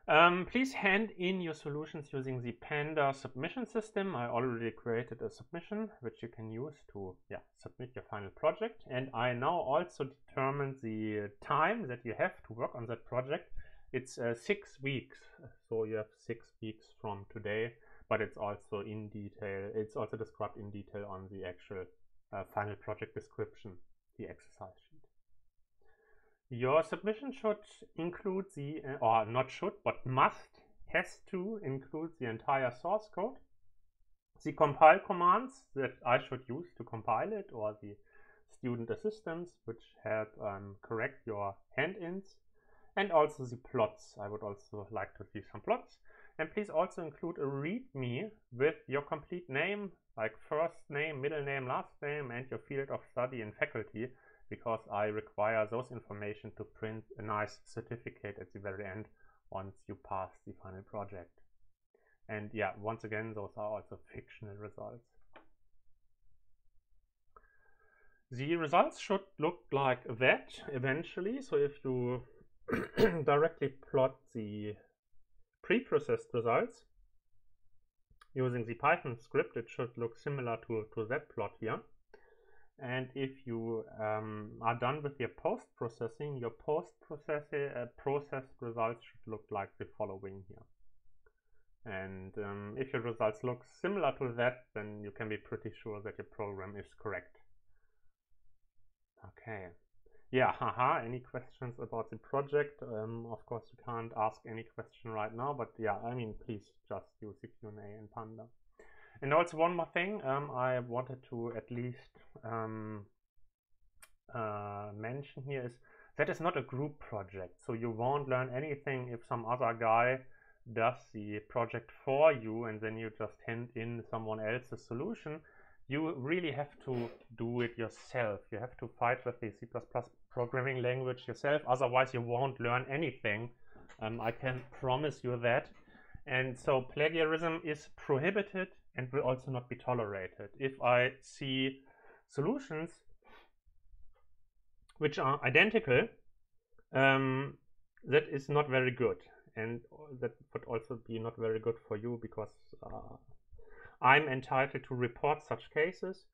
Um, please hand in your solutions using the Panda submission system. I already created a submission which you can use to yeah, submit your final project. And I now also determined the time that you have to work on that project. It's uh, six weeks. So you have six weeks from today, but it's also in detail. It's also described in detail on the actual uh, final project description, the exercise sheet. your submission should include the, uh, or not should, but must, has to include the entire source code, the compile commands that I should use to compile it, or the student assistance, which help um, correct your hand-ins, and also the plots. I would also like to see some plots. And please also include a README with your complete name, like first name, middle name, last name, and your field of study and faculty, because I require those information to print a nice certificate at the very end once you pass the final project. And yeah, once again, those are also fictional results. The results should look like that eventually. So if you directly plot the pre-processed results using the Python script, it should look similar to, to that plot here. And if you um, are done with your post-processing, your post-processed uh, processed results should look like the following here. And um, if your results look similar to that, then you can be pretty sure that your program is correct. Okay. Yeah, haha, any questions about the project? Um, of course, you can't ask any question right now, but yeah, I mean, please just use the Q&A in Panda. And also one more thing, um, I wanted to at least um, uh, mention here is that is not a group project. So you won't learn anything if some other guy does the project for you and then you just hand in someone else's solution. you really have to do it yourself. You have to fight with the C++ programming language yourself, otherwise you won't learn anything. Um, I can promise you that. And so plagiarism is prohibited and will also not be tolerated. If I see solutions which are identical, um, that is not very good. And that would also be not very good for you because uh, I'm entitled to report such cases.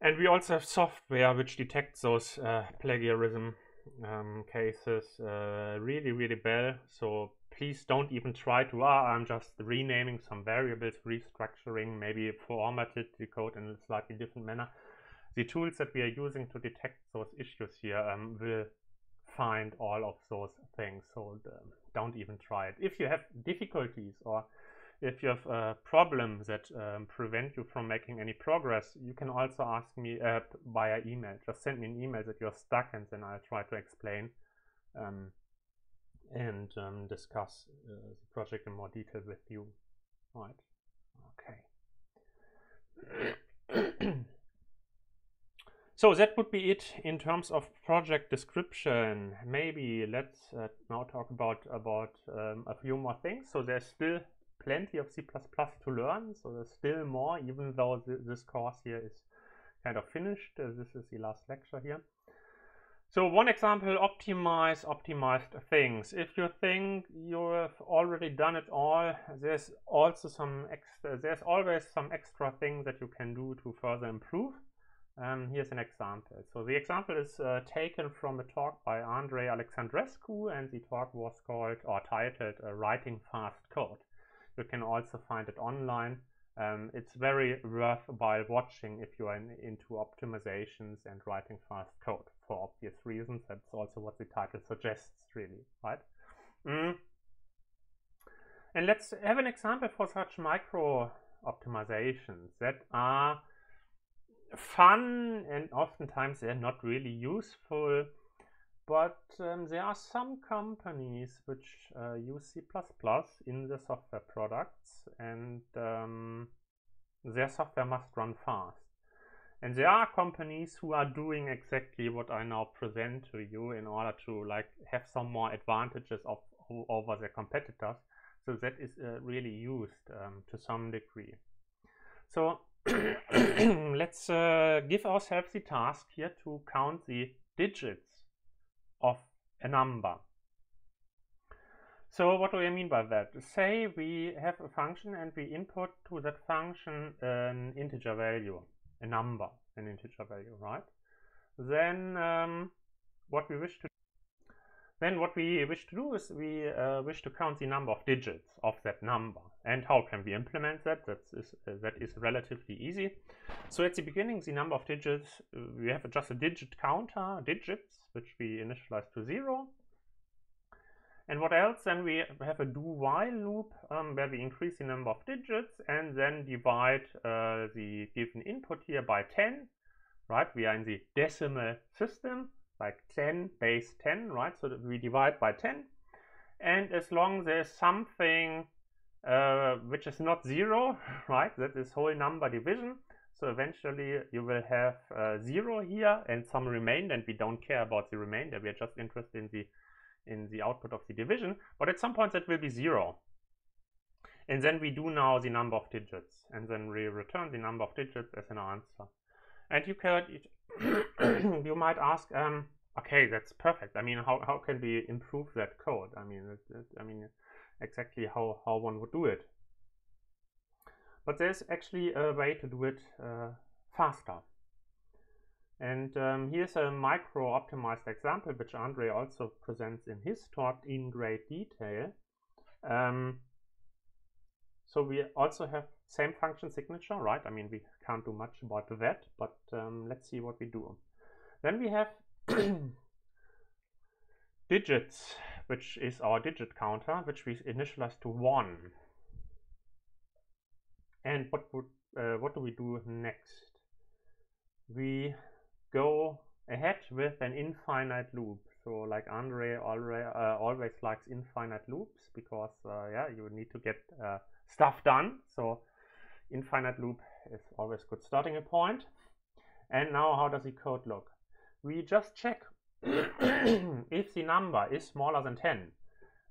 And we also have software which detects those uh, plagiarism um, cases uh, really, really well. So please don't even try to, ah, I'm just renaming some variables, restructuring, maybe formatted the code in a slightly different manner. The tools that we are using to detect those issues here um, will find all of those things. So um, don't even try it. If you have difficulties or if you have a problem that um, prevent you from making any progress, you can also ask me uh, via email. Just send me an email that you're stuck and then I'll try to explain um, and um, discuss uh, the project in more detail with you. Right. Okay. so that would be it in terms of project description. Maybe let's uh, now talk about about um, a few more things. So there's still plenty of C++ to learn. So there's still more, even though th this course here is kind of finished. Uh, this is the last lecture here. So one example, optimize optimized things. If you think you have already done it all, there's also some extra, there's always some extra thing that you can do to further improve. Um, here's an example. So the example is uh, taken from a talk by Andrei Alexandrescu and the talk was called or titled uh, Writing Fast Code. You can also find it online. Um, it's very worthwhile watching if you are in, into optimizations and writing fast code for obvious reasons. That's also what the title suggests, really, right? Mm. And let's have an example for such micro optimizations that are fun and oftentimes they're not really useful but um, there are some companies which uh, use C++ in the software products and um, their software must run fast. And there are companies who are doing exactly what I now present to you in order to like have some more advantages of over their competitors. So that is uh, really used um, to some degree. So let's uh, give ourselves the task here to count the digits of a number. So what do I mean by that? Say we have a function and we input to that function an integer value, a number, an integer value, right? Then um, what we wish to then what we wish to do is we uh, wish to count the number of digits of that number. And how can we implement that? That is, uh, that is relatively easy. So at the beginning, the number of digits, uh, we have just a digit counter, digits, which we initialize to zero. And what else? Then we have a do-while loop um, where we increase the number of digits and then divide uh, the given input here by 10, right? We are in the decimal system like 10 base 10, right? So we divide by 10. And as long there's something uh, which is not zero, right? That is whole number division. So eventually you will have uh, zero here and some remainder, and we don't care about the remainder. We are just interested in the in the output of the division. But at some point that will be zero. And then we do now the number of digits, and then we return the number of digits as an answer. And you can you might ask, um, okay, that's perfect. I mean, how, how can we improve that code? I mean, it, it, I mean, exactly how, how one would do it. But there's actually a way to do it uh, faster. And um, here's a micro-optimized example, which Andrei also presents in his talk in great detail. Um, so we also have same function signature, right? I mean, we can't do much about that, but um, let's see what we do. Then we have digits, which is our digit counter, which we initialize to 1. And what would uh, what do we do next? We go ahead with an infinite loop. So like Andrei already, uh, always likes infinite loops because uh, yeah, you need to get uh, stuff done. So infinite loop is always good starting a point. And now how does the code look? We just check if the number is smaller than 10.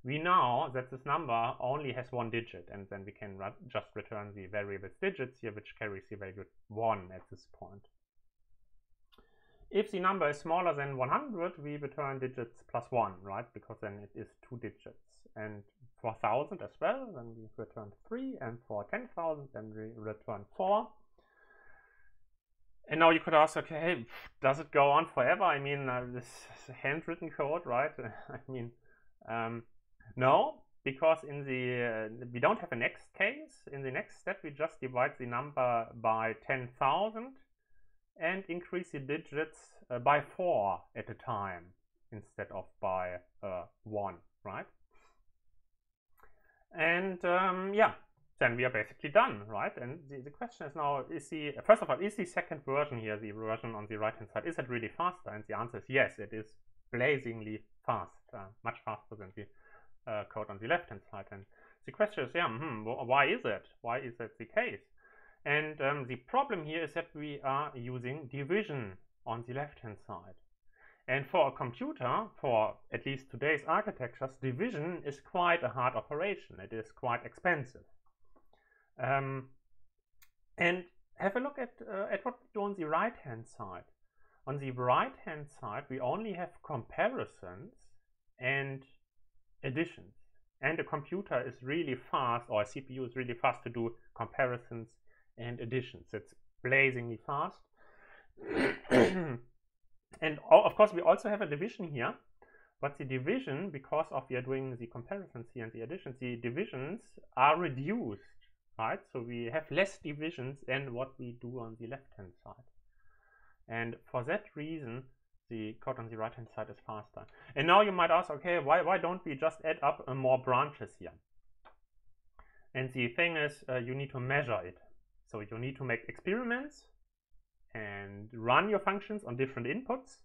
We know that this number only has one digit and then we can just return the variable's digits here which carries the value 1 at this point. If the number is smaller than 100, we return digits plus 1, right? Because then it is two digits. And for 1000 as well, then we return 3. And for 10,000, then we return 4. And now you could ask, okay, does it go on forever? I mean, uh, this handwritten code, right? I mean, um, no, because in the uh, we don't have a next case. In the next step, we just divide the number by 10,000 and increase the digits uh, by 4 at a time instead of by uh, 1, right? And um, yeah, then we are basically done, right? And the, the question is now, is the, first of all, is the second version here, the version on the right-hand side, is it really faster? And the answer is yes, it is blazingly fast, uh, much faster than the uh, code on the left-hand side. And the question is, yeah, hmm, why is it? Why is that the case? And um, the problem here is that we are using division on the left-hand side. And for a computer, for at least today's architectures, division is quite a hard operation. It is quite expensive. Um, and have a look at, uh, at what we do on the right-hand side. On the right-hand side, we only have comparisons and additions. And a computer is really fast, or a CPU is really fast to do comparisons and additions. It's blazingly fast. and of course, we also have a division here. But the division, because of we are doing the comparisons here and the additions, the divisions are reduced right? So we have less divisions than what we do on the left-hand side. And for that reason, the code on the right-hand side is faster. And now you might ask, okay, why, why don't we just add up uh, more branches here? And the thing is, uh, you need to measure it. So you need to make experiments and run your functions on different inputs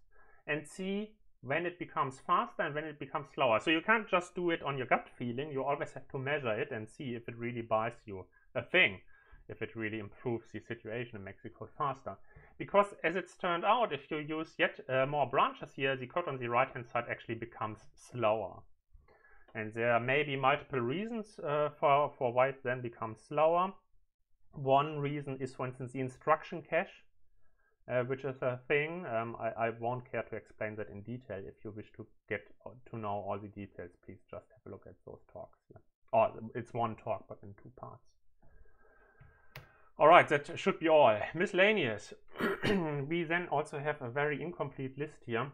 and see when it becomes faster and when it becomes slower. So you can't just do it on your gut feeling. You always have to measure it and see if it really buys you a thing if it really improves the situation and makes the code faster. Because as it's turned out, if you use yet uh, more branches here, the code on the right hand side actually becomes slower. And there may be multiple reasons uh, for, for why it then becomes slower. One reason is, for instance, the instruction cache, uh, which is a thing. Um, I, I, won't care to explain that in detail. If you wish to get uh, to know all the details, please just have a look at those talks. Or it's one talk, but in two parts. All right, that should be all. Miscellaneous. we then also have a very incomplete list here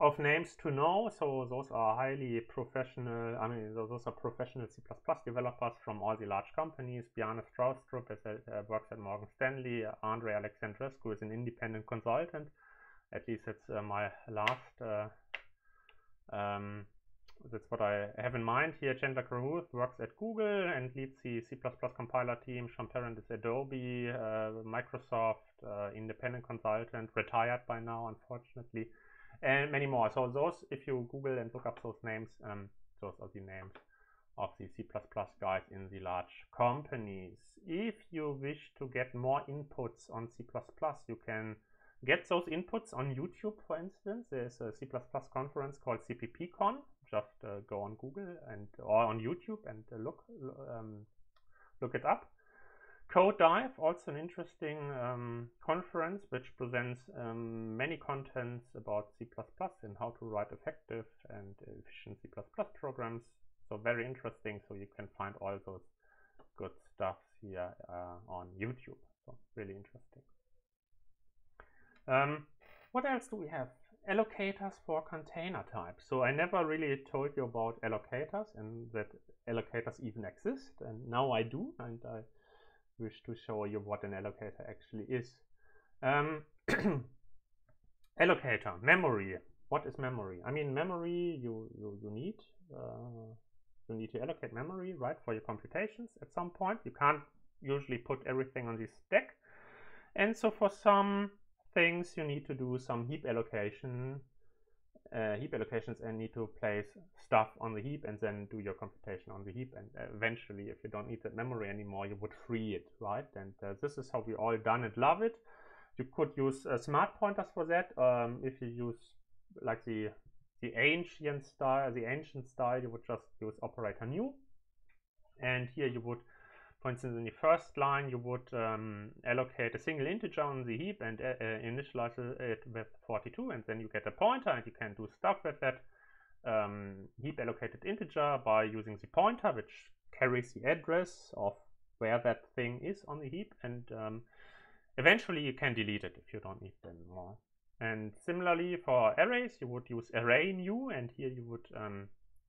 of names to know. So those are highly professional, I mean, those are professional C++ developers from all the large companies. Bjarne Stroustrup is at, uh, works at Morgan Stanley. Andrei Alexandrescu is an independent consultant. At least it's uh, my last uh, um, that's what I have in mind here. Chandler Carruth works at Google and leads the C++ compiler team. Sean Parent is Adobe, uh, Microsoft, uh, independent consultant, retired by now, unfortunately, and many more. So those, if you Google and look up those names, um, those are the names of the C++ guys in the large companies. If you wish to get more inputs on C++, you can get those inputs on YouTube, for instance. There's a C++ conference called CPPCon, just uh, go on Google and or on YouTube and uh, look um, look it up. Code Dive, also an interesting um, conference which presents um, many contents about C++ and how to write effective and efficient C++ programs. So very interesting. So you can find all those good stuff here uh, on YouTube. So really interesting. Um, what else do we have? Allocators for container types. So I never really told you about allocators and that allocators even exist. And now I do, and I wish to show you what an allocator actually is. Um, allocator, memory. What is memory? I mean, memory you, you, you need. Uh, you need to allocate memory, right, for your computations at some point. You can't usually put everything on this stack. And so for some things you need to do some heap allocation uh, heap allocations and need to place stuff on the heap and then do your computation on the heap. And eventually if you don't need that memory anymore you would free it right? And uh, this is how we all done and love it. You could use uh, smart pointers for that. Um, if you use like the the ancient style the ancient style you would just use operator new. And here you would for instance, in the first line, you would um, allocate a single integer on the heap and uh, uh initialize it with 42, and then you get a pointer, and you can do stuff with that um, heap allocated integer by using the pointer, which carries the address of where that thing is on the heap, and um, eventually you can delete it if you don't need it anymore. And similarly for arrays, you would use array new, and here you would um,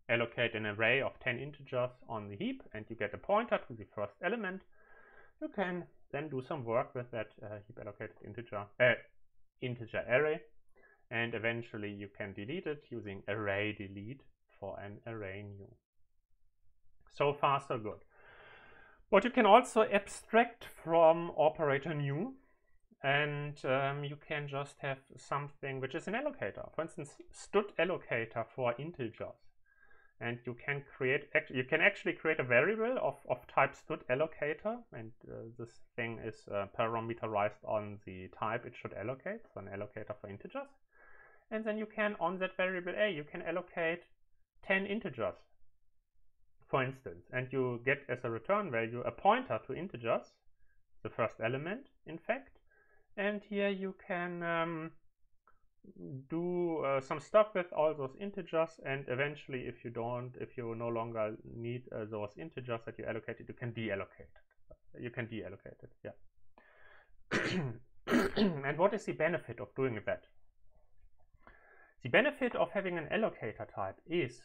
allocate an array of 10 integers on the heap and you get a pointer to the first element, you can then do some work with that uh, heap allocated integer, uh, integer array and eventually you can delete it using array delete for an array new. So far so good. But you can also abstract from operator new and um, you can just have something which is an allocator. For instance, std allocator for integers and you can create you can actually create a variable of, of type std allocator. And uh, this thing is uh, parameterized on the type it should allocate so an allocator for integers. And then you can on that variable a you can allocate 10 integers for instance. And you get as a return value a pointer to integers the first element in fact. And here you can um, do uh, some stuff with all those integers and eventually if you don't if you no longer need uh, those integers that you allocated you can deallocate it. You can deallocate it yeah. And what is the benefit of doing that the benefit of having an allocator type is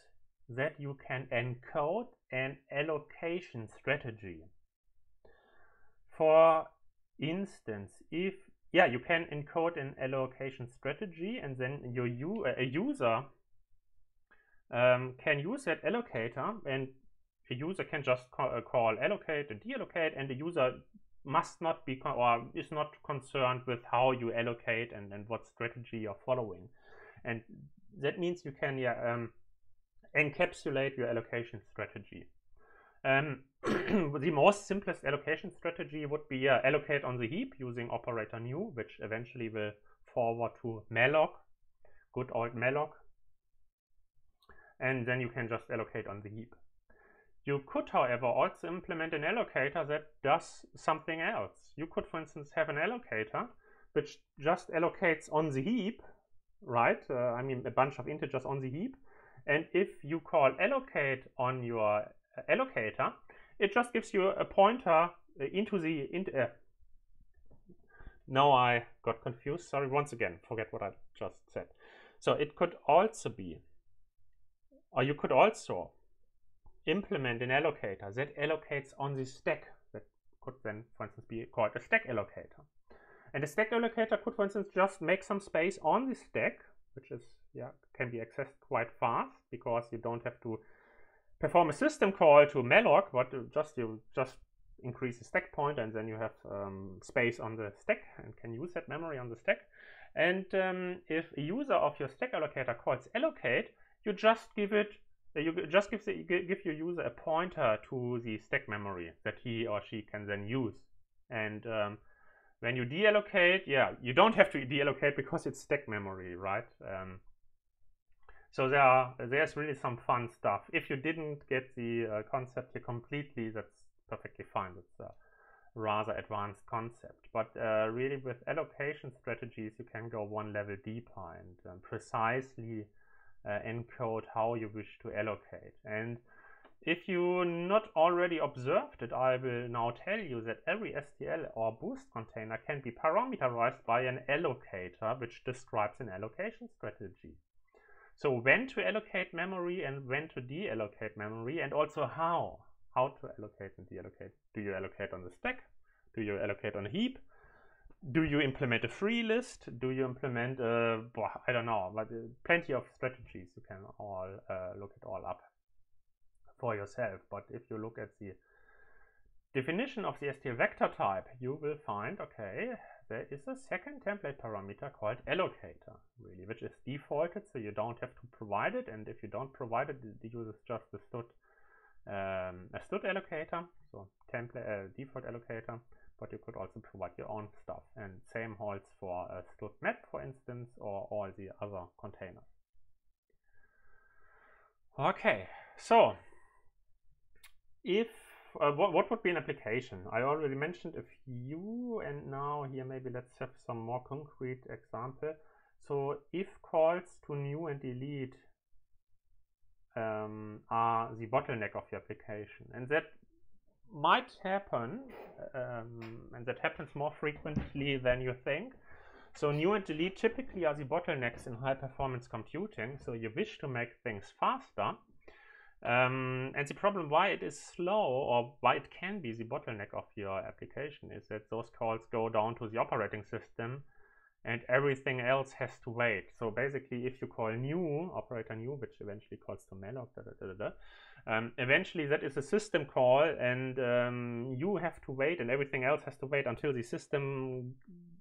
that you can encode an allocation strategy. For instance if yeah, you can encode an allocation strategy and then your u a user um, can use that allocator and a user can just call, uh, call allocate and deallocate and the user must not be or is not concerned with how you allocate and, and what strategy you're following. And that means you can yeah, um, encapsulate your allocation strategy. Um, the most simplest allocation strategy would be uh, allocate on the heap using operator new, which eventually will forward to malloc, good old malloc. And then you can just allocate on the heap. You could, however, also implement an allocator that does something else. You could, for instance, have an allocator which just allocates on the heap, right? Uh, I mean, a bunch of integers on the heap. And if you call allocate on your allocator, it just gives you a pointer uh, into the int. Uh, now I got confused. Sorry, once again, forget what I just said. So it could also be, or you could also implement an allocator that allocates on the stack. That could then, for instance, be called a stack allocator. And the stack allocator could, for instance, just make some space on the stack, which is yeah can be accessed quite fast because you don't have to perform a system call to malloc, what just you just increase the stack point and then you have um, space on the stack and can use that memory on the stack. And um, if a user of your stack allocator calls allocate, you just give it uh, you just give the, give your user a pointer to the stack memory that he or she can then use. And um, when you deallocate, yeah, you don't have to deallocate because it's stack memory, right? So there are, there's really some fun stuff. If you didn't get the uh, concept here completely, that's perfectly fine. It's a rather advanced concept. But uh, really with allocation strategies, you can go one level deeper and um, precisely uh, encode how you wish to allocate. And if you not already observed it, I will now tell you that every STL or boost container can be parameterized by an allocator, which describes an allocation strategy. So when to allocate memory and when to deallocate memory and also how. How to allocate and deallocate. Do you allocate on the stack? Do you allocate on a heap? Do you implement a free list? Do you implement, a, I don't know, but uh, plenty of strategies you can all uh, look it all up for yourself. But if you look at the definition of the STL vector type, you will find, okay, there is a second template parameter called allocator, really, which is defaulted, so you don't have to provide it. And if you don't provide it, it uses just the std, um, a std allocator, so template uh, default allocator. But you could also provide your own stuff. And same holds for a std map, for instance, or all the other containers. Okay, so if uh, what, what would be an application? I already mentioned a few and now here maybe let's have some more concrete example. So if calls to new and delete um, are the bottleneck of your application and that might happen um, and that happens more frequently than you think. So new and delete typically are the bottlenecks in high performance computing. So you wish to make things faster um, and the problem why it is slow or why it can be the bottleneck of your application is that those calls go down to the operating system and everything else has to wait. So basically, if you call new, operator new, which eventually calls to malloc, da, da, da, da, um, eventually that is a system call and um, you have to wait and everything else has to wait until the system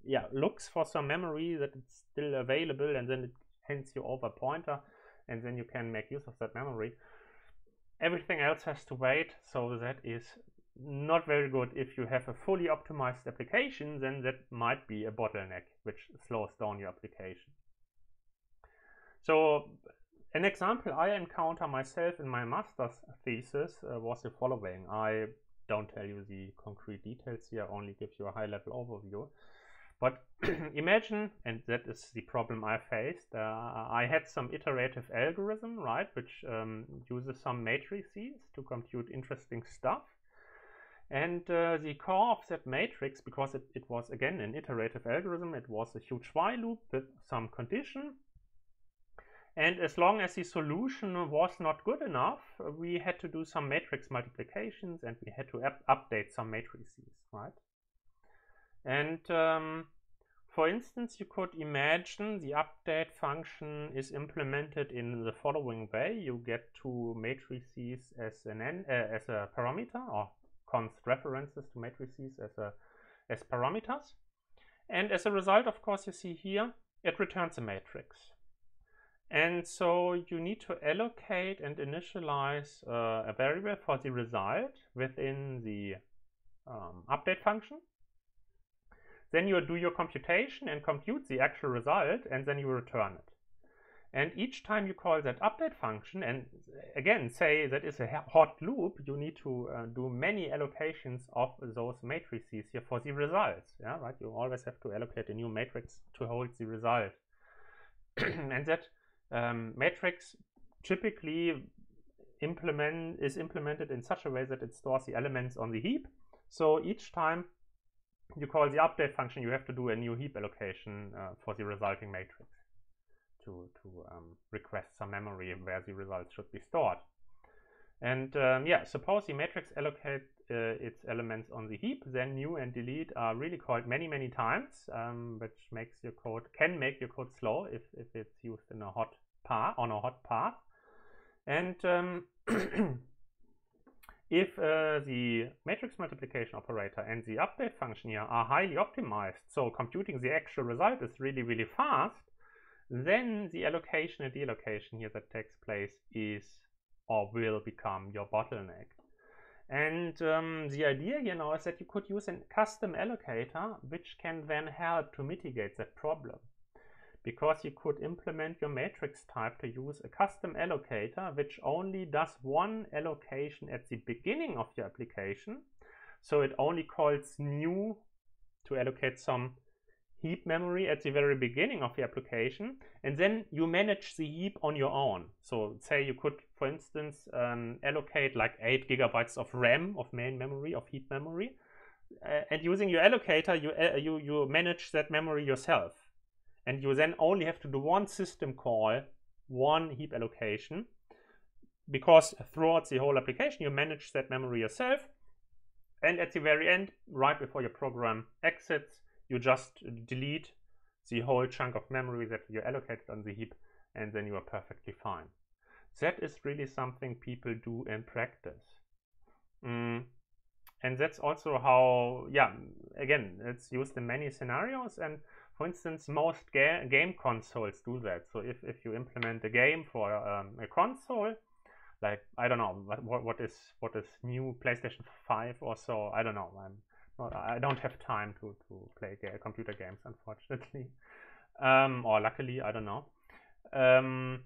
yeah, looks for some memory that it's still available and then it hands you over a pointer and then you can make use of that memory everything else has to wait so that is not very good. If you have a fully optimized application then that might be a bottleneck which slows down your application. So an example I encounter myself in my master's thesis uh, was the following. I don't tell you the concrete details here only give you a high level overview but imagine, and that is the problem I faced, uh, I had some iterative algorithm, right, which um, uses some matrices to compute interesting stuff. And uh, the core of that matrix, because it, it was again an iterative algorithm, it was a huge while loop with some condition. And as long as the solution was not good enough, we had to do some matrix multiplications and we had to update some matrices, right? And um, for instance, you could imagine the update function is implemented in the following way. You get two matrices as an uh, as a parameter or const references to matrices as a as parameters. And as a result, of course, you see here, it returns a matrix. And so you need to allocate and initialize uh, a variable for the result within the um, update function. Then you do your computation and compute the actual result, and then you return it. And each time you call that update function, and again, say that is a hot loop, you need to uh, do many allocations of those matrices here for the results. Yeah, right. You always have to allocate a new matrix to hold the result. and that um, matrix typically implement is implemented in such a way that it stores the elements on the heap. So each time you call the update function, you have to do a new heap allocation uh, for the resulting matrix to, to um, request some memory where the results should be stored. And um, yeah, suppose the matrix allocate uh, its elements on the heap, then new and delete are really called many, many times, um, which makes your code, can make your code slow if, if it's used in a hot path, on a hot path. And um, if uh, the matrix multiplication operator and the update function here are highly optimized, so computing the actual result is really, really fast, then the allocation and deallocation here that takes place is or will become your bottleneck. And um, the idea here now is that you could use a custom allocator which can then help to mitigate that problem because you could implement your matrix type to use a custom allocator which only does one allocation at the beginning of your application. So it only calls new to allocate some heap memory at the very beginning of the application and then you manage the heap on your own. So say you could, for instance, um, allocate like 8 gigabytes of RAM, of main memory, of heap memory. Uh, and using your allocator, you, uh, you, you manage that memory yourself and you then only have to do one system call, one heap allocation, because throughout the whole application you manage that memory yourself, and at the very end, right before your program exits, you just delete the whole chunk of memory that you allocated on the heap, and then you are perfectly fine. That is really something people do in practice. Mm. and that's also how, yeah, again, it's used in many scenarios. And for instance, most ga game consoles do that. So if, if you implement a game for um, a console, like I don't know what what is what is new PlayStation 5 or so. I don't know. I'm not, I don't have time to to play ga computer games, unfortunately, um, or luckily, I don't know. Um,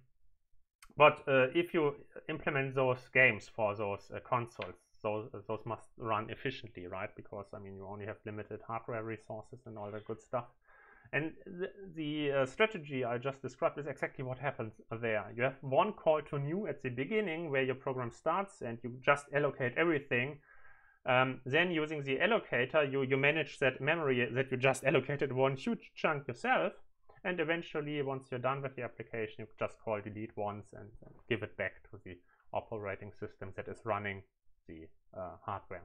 but uh, if you implement those games for those uh, consoles, those those must run efficiently, right? Because I mean, you only have limited hardware resources and all that good stuff. And the, the uh, strategy I just described is exactly what happens there. You have one call to new at the beginning where your program starts and you just allocate everything. Um, then using the allocator, you, you manage that memory that you just allocated one huge chunk yourself. And eventually, once you're done with the application, you just call delete once and, and give it back to the operating system that is running the uh, hardware.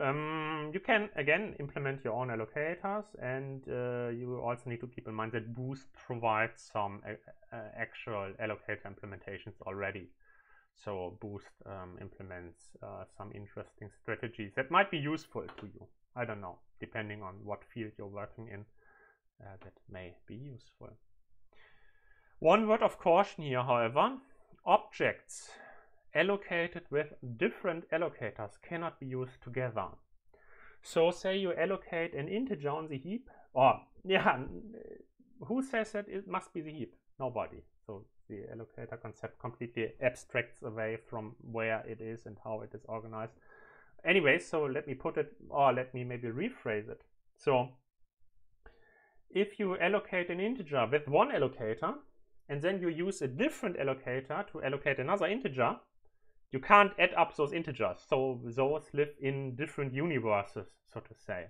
Um, you can again implement your own allocators and uh, you also need to keep in mind that Boost provides some uh, uh, actual allocator implementations already. So Boost um, implements uh, some interesting strategies that might be useful to you. I don't know, depending on what field you're working in, uh, that may be useful. One word of caution here, however, objects allocated with different allocators cannot be used together. So say you allocate an integer on the heap, or yeah, who says that it must be the heap? Nobody. So the allocator concept completely abstracts away from where it is and how it is organized. Anyway, so let me put it, or let me maybe rephrase it. So if you allocate an integer with one allocator, and then you use a different allocator to allocate another integer, you can't add up those integers. So those live in different universes, so to say.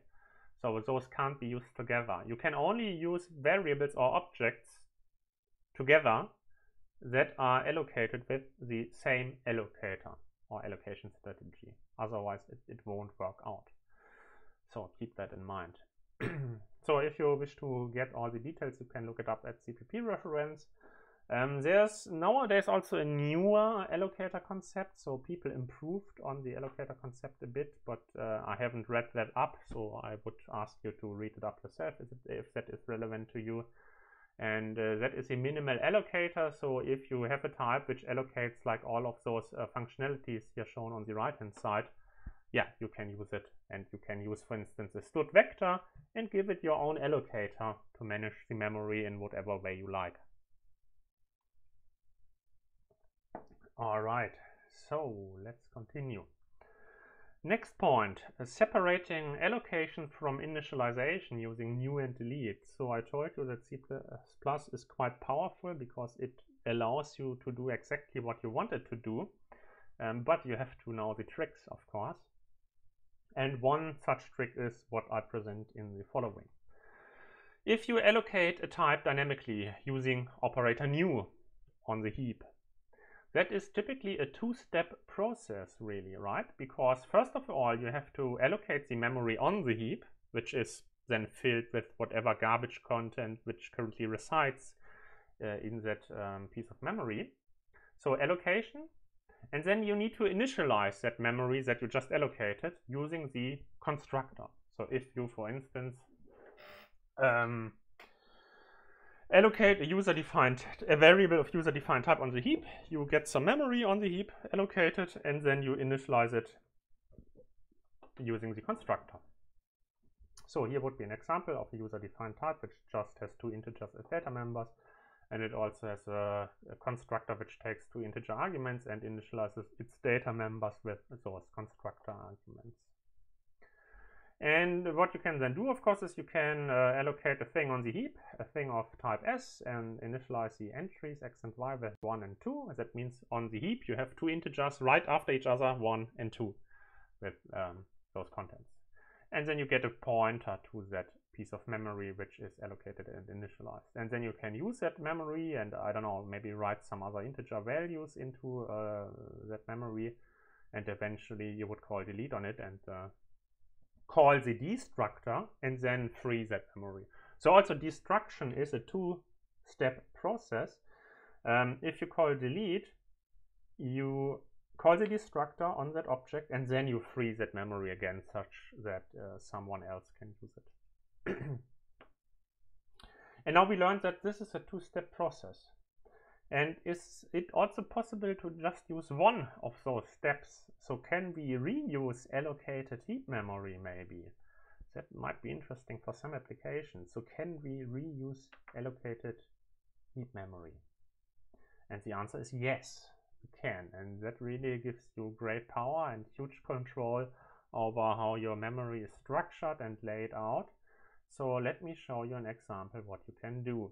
So those can't be used together. You can only use variables or objects together that are allocated with the same allocator or allocation strategy. Otherwise, it, it won't work out. So keep that in mind. so if you wish to get all the details, you can look it up at CPP reference. Um, there's nowadays also a newer allocator concept, so people improved on the allocator concept a bit, but uh, I haven't read that up, so I would ask you to read it up yourself if, if that is relevant to you. And uh, that is a minimal allocator, so if you have a type which allocates like all of those uh, functionalities here shown on the right hand side, yeah, you can use it. And you can use, for instance, a std vector and give it your own allocator to manage the memory in whatever way you like. All right, so let's continue. Next point, uh, separating allocation from initialization using new and delete. So I told you that C++ is quite powerful because it allows you to do exactly what you wanted to do, um, but you have to know the tricks, of course. And one such trick is what I present in the following. If you allocate a type dynamically using operator new on the heap, that is typically a two-step process really, right? Because first of all, you have to allocate the memory on the heap, which is then filled with whatever garbage content which currently resides uh, in that um, piece of memory. So allocation, and then you need to initialize that memory that you just allocated using the constructor. So if you, for instance, um, allocate a user-defined a variable of user-defined type on the heap. You get some memory on the heap allocated, and then you initialize it using the constructor. So here would be an example of a user-defined type, which just has two integers as data members, and it also has a, a, constructor which takes two integer arguments and initializes its data members with those constructor arguments. And what you can then do, of course, is you can uh, allocate a thing on the heap, a thing of type S, and initialize the entries x and y with 1 and 2. That means on the heap you have two integers right after each other, 1 and 2, with um, those contents. And then you get a pointer to that piece of memory which is allocated and initialized. And then you can use that memory and, I don't know, maybe write some other integer values into uh, that memory. And eventually you would call delete on it and uh, call the destructor and then free that memory. So also destruction is a two-step process. Um, if you call delete, you call the destructor on that object and then you free that memory again such that uh, someone else can use it. and now we learned that this is a two-step process. And is it also possible to just use one of those steps? So can we reuse allocated heap memory maybe? That might be interesting for some applications. So can we reuse allocated heap memory? And the answer is yes you can and that really gives you great power and huge control over how your memory is structured and laid out so let me show you an example what you can do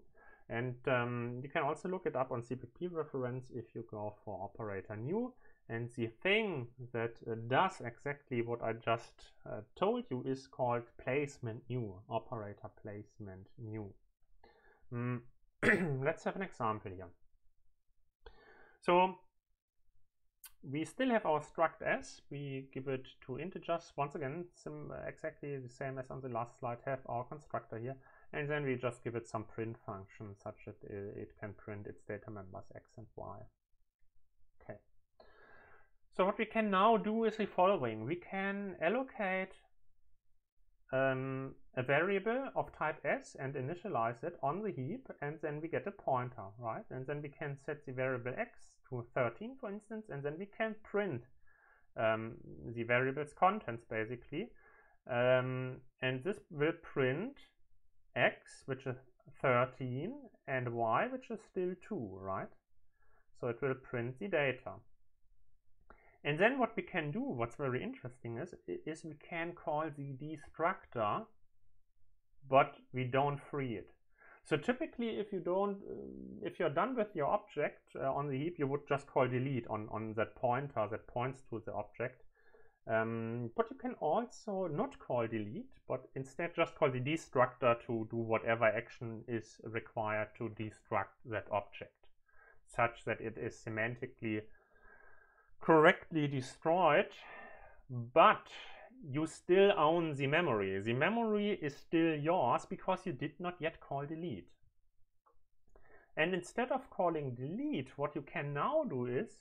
and um, you can also look it up on CPP reference if you go for operator new and the thing that uh, does exactly what I just uh, told you is called placement new operator placement new mm. let's have an example here so we still have our struct s. We give it two integers. Once again, some, uh, exactly the same as on the last slide, have our constructor here. And then we just give it some print function such that it can print its data members x and y. Okay. So what we can now do is the following. We can allocate um, a variable of type s and initialize it on the heap and then we get a pointer, right? And then we can set the variable x to 13, for instance, and then we can print um, the variable's contents, basically. Um, and this will print x, which is 13, and y, which is still 2, right? So it will print the data. And then what we can do, what's very interesting is, is we can call the destructor, but we don't free it. So typically, if you don't, uh, if you're done with your object uh, on the heap, you would just call delete on, on that pointer that points to the object. Um, but you can also not call delete, but instead just call the destructor to do whatever action is required to destruct that object, such that it is semantically correctly destroyed, but you still own the memory. The memory is still yours because you did not yet call delete. And instead of calling delete, what you can now do is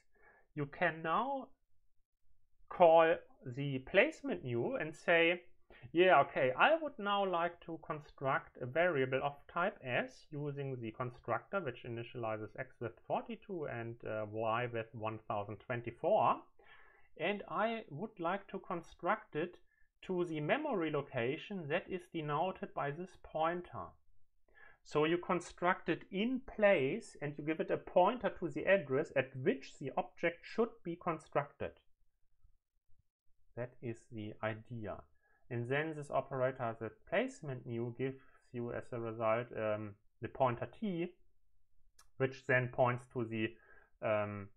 you can now call the placement new and say, yeah, okay, I would now like to construct a variable of type s using the constructor which initializes x with 42 and uh, y with 1024 and I would like to construct it to the memory location that is denoted by this pointer. So you construct it in place and you give it a pointer to the address at which the object should be constructed. That is the idea. And then this operator, the placement new, gives you as a result um, the pointer t, which then points to the um,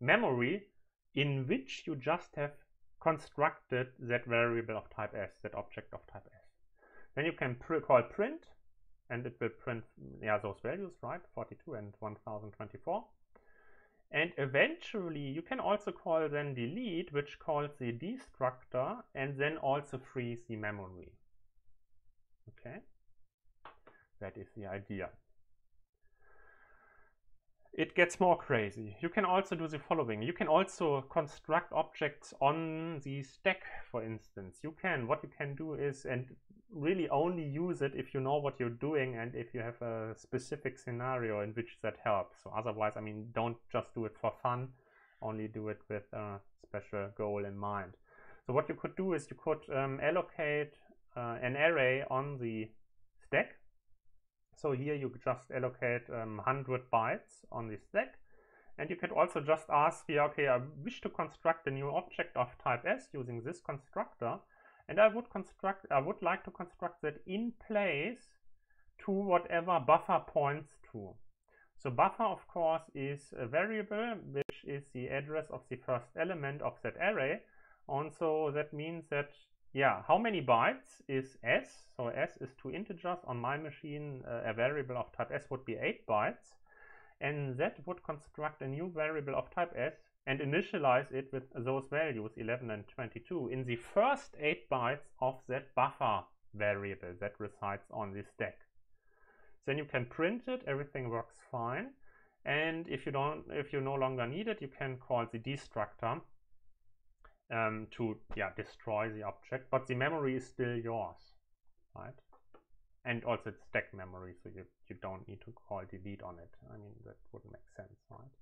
memory in which you just have constructed that variable of type s, that object of type s. Then you can pr call print, and it will print yeah, those values, right? 42 and 1024. And eventually you can also call then delete, which calls the destructor and then also frees the memory. Okay, that is the idea it gets more crazy. You can also do the following. You can also construct objects on the stack, for instance. You can, what you can do is, and really only use it if you know what you're doing and if you have a specific scenario in which that helps. So otherwise, I mean, don't just do it for fun, only do it with a special goal in mind. So what you could do is you could um, allocate uh, an array on the stack so here you just allocate um, 100 bytes on the stack. And you could also just ask here, okay, I wish to construct a new object of type S using this constructor. And I would construct, I would like to construct that in place to whatever buffer points to. So buffer, of course, is a variable which is the address of the first element of that array. Also, that means that yeah, how many bytes is s? So s is two integers. On my machine, uh, a variable of type s would be 8 bytes. And that would construct a new variable of type s and initialize it with those values, 11 and 22, in the first 8 bytes of that buffer variable that resides on the stack. Then you can print it, everything works fine. And if you don't, if you no longer need it, you can call the destructor um, to yeah destroy the object, but the memory is still yours, right? And also it's stack memory, so you you don't need to call delete on it. I mean that wouldn't make sense, right?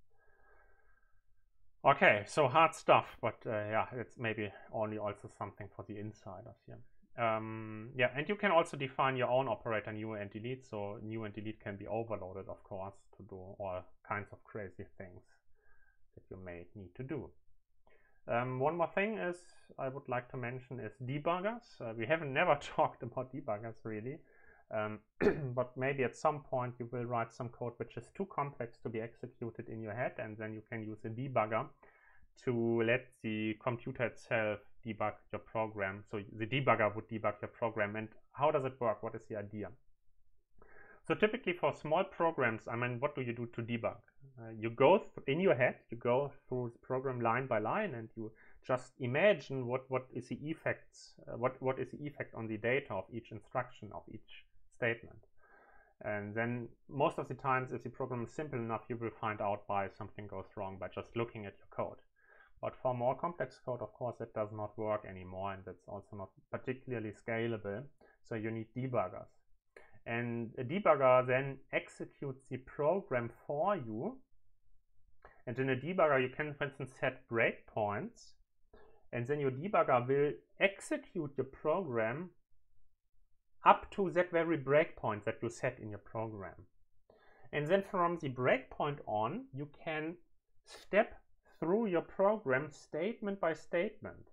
Okay, so hard stuff, but uh, yeah, it's maybe only also something for the insiders here. Um, yeah, and you can also define your own operator new and delete. So new and delete can be overloaded, of course, to do all kinds of crazy things that you may need to do. Um, one more thing is I would like to mention is debuggers. Uh, we haven't never talked about debuggers really, um, but maybe at some point you will write some code which is too complex to be executed in your head, and then you can use a debugger to let the computer itself debug your program. So the debugger would debug your program. And how does it work? What is the idea? So typically for small programs, I mean, what do you do to debug? Uh, you go in your head, you go through the program line by line, and you just imagine what what is the effects, uh, what what is the effect on the data of each instruction of each statement. And then most of the times, if the program is simple enough, you will find out why something goes wrong by just looking at your code. But for more complex code, of course, that does not work anymore, and that's also not particularly scalable. So you need debuggers. And a debugger then executes the program for you. And in a debugger, you can, for instance, set breakpoints. And then your debugger will execute your program up to that very breakpoint that you set in your program. And then from the breakpoint on, you can step through your program statement by statement.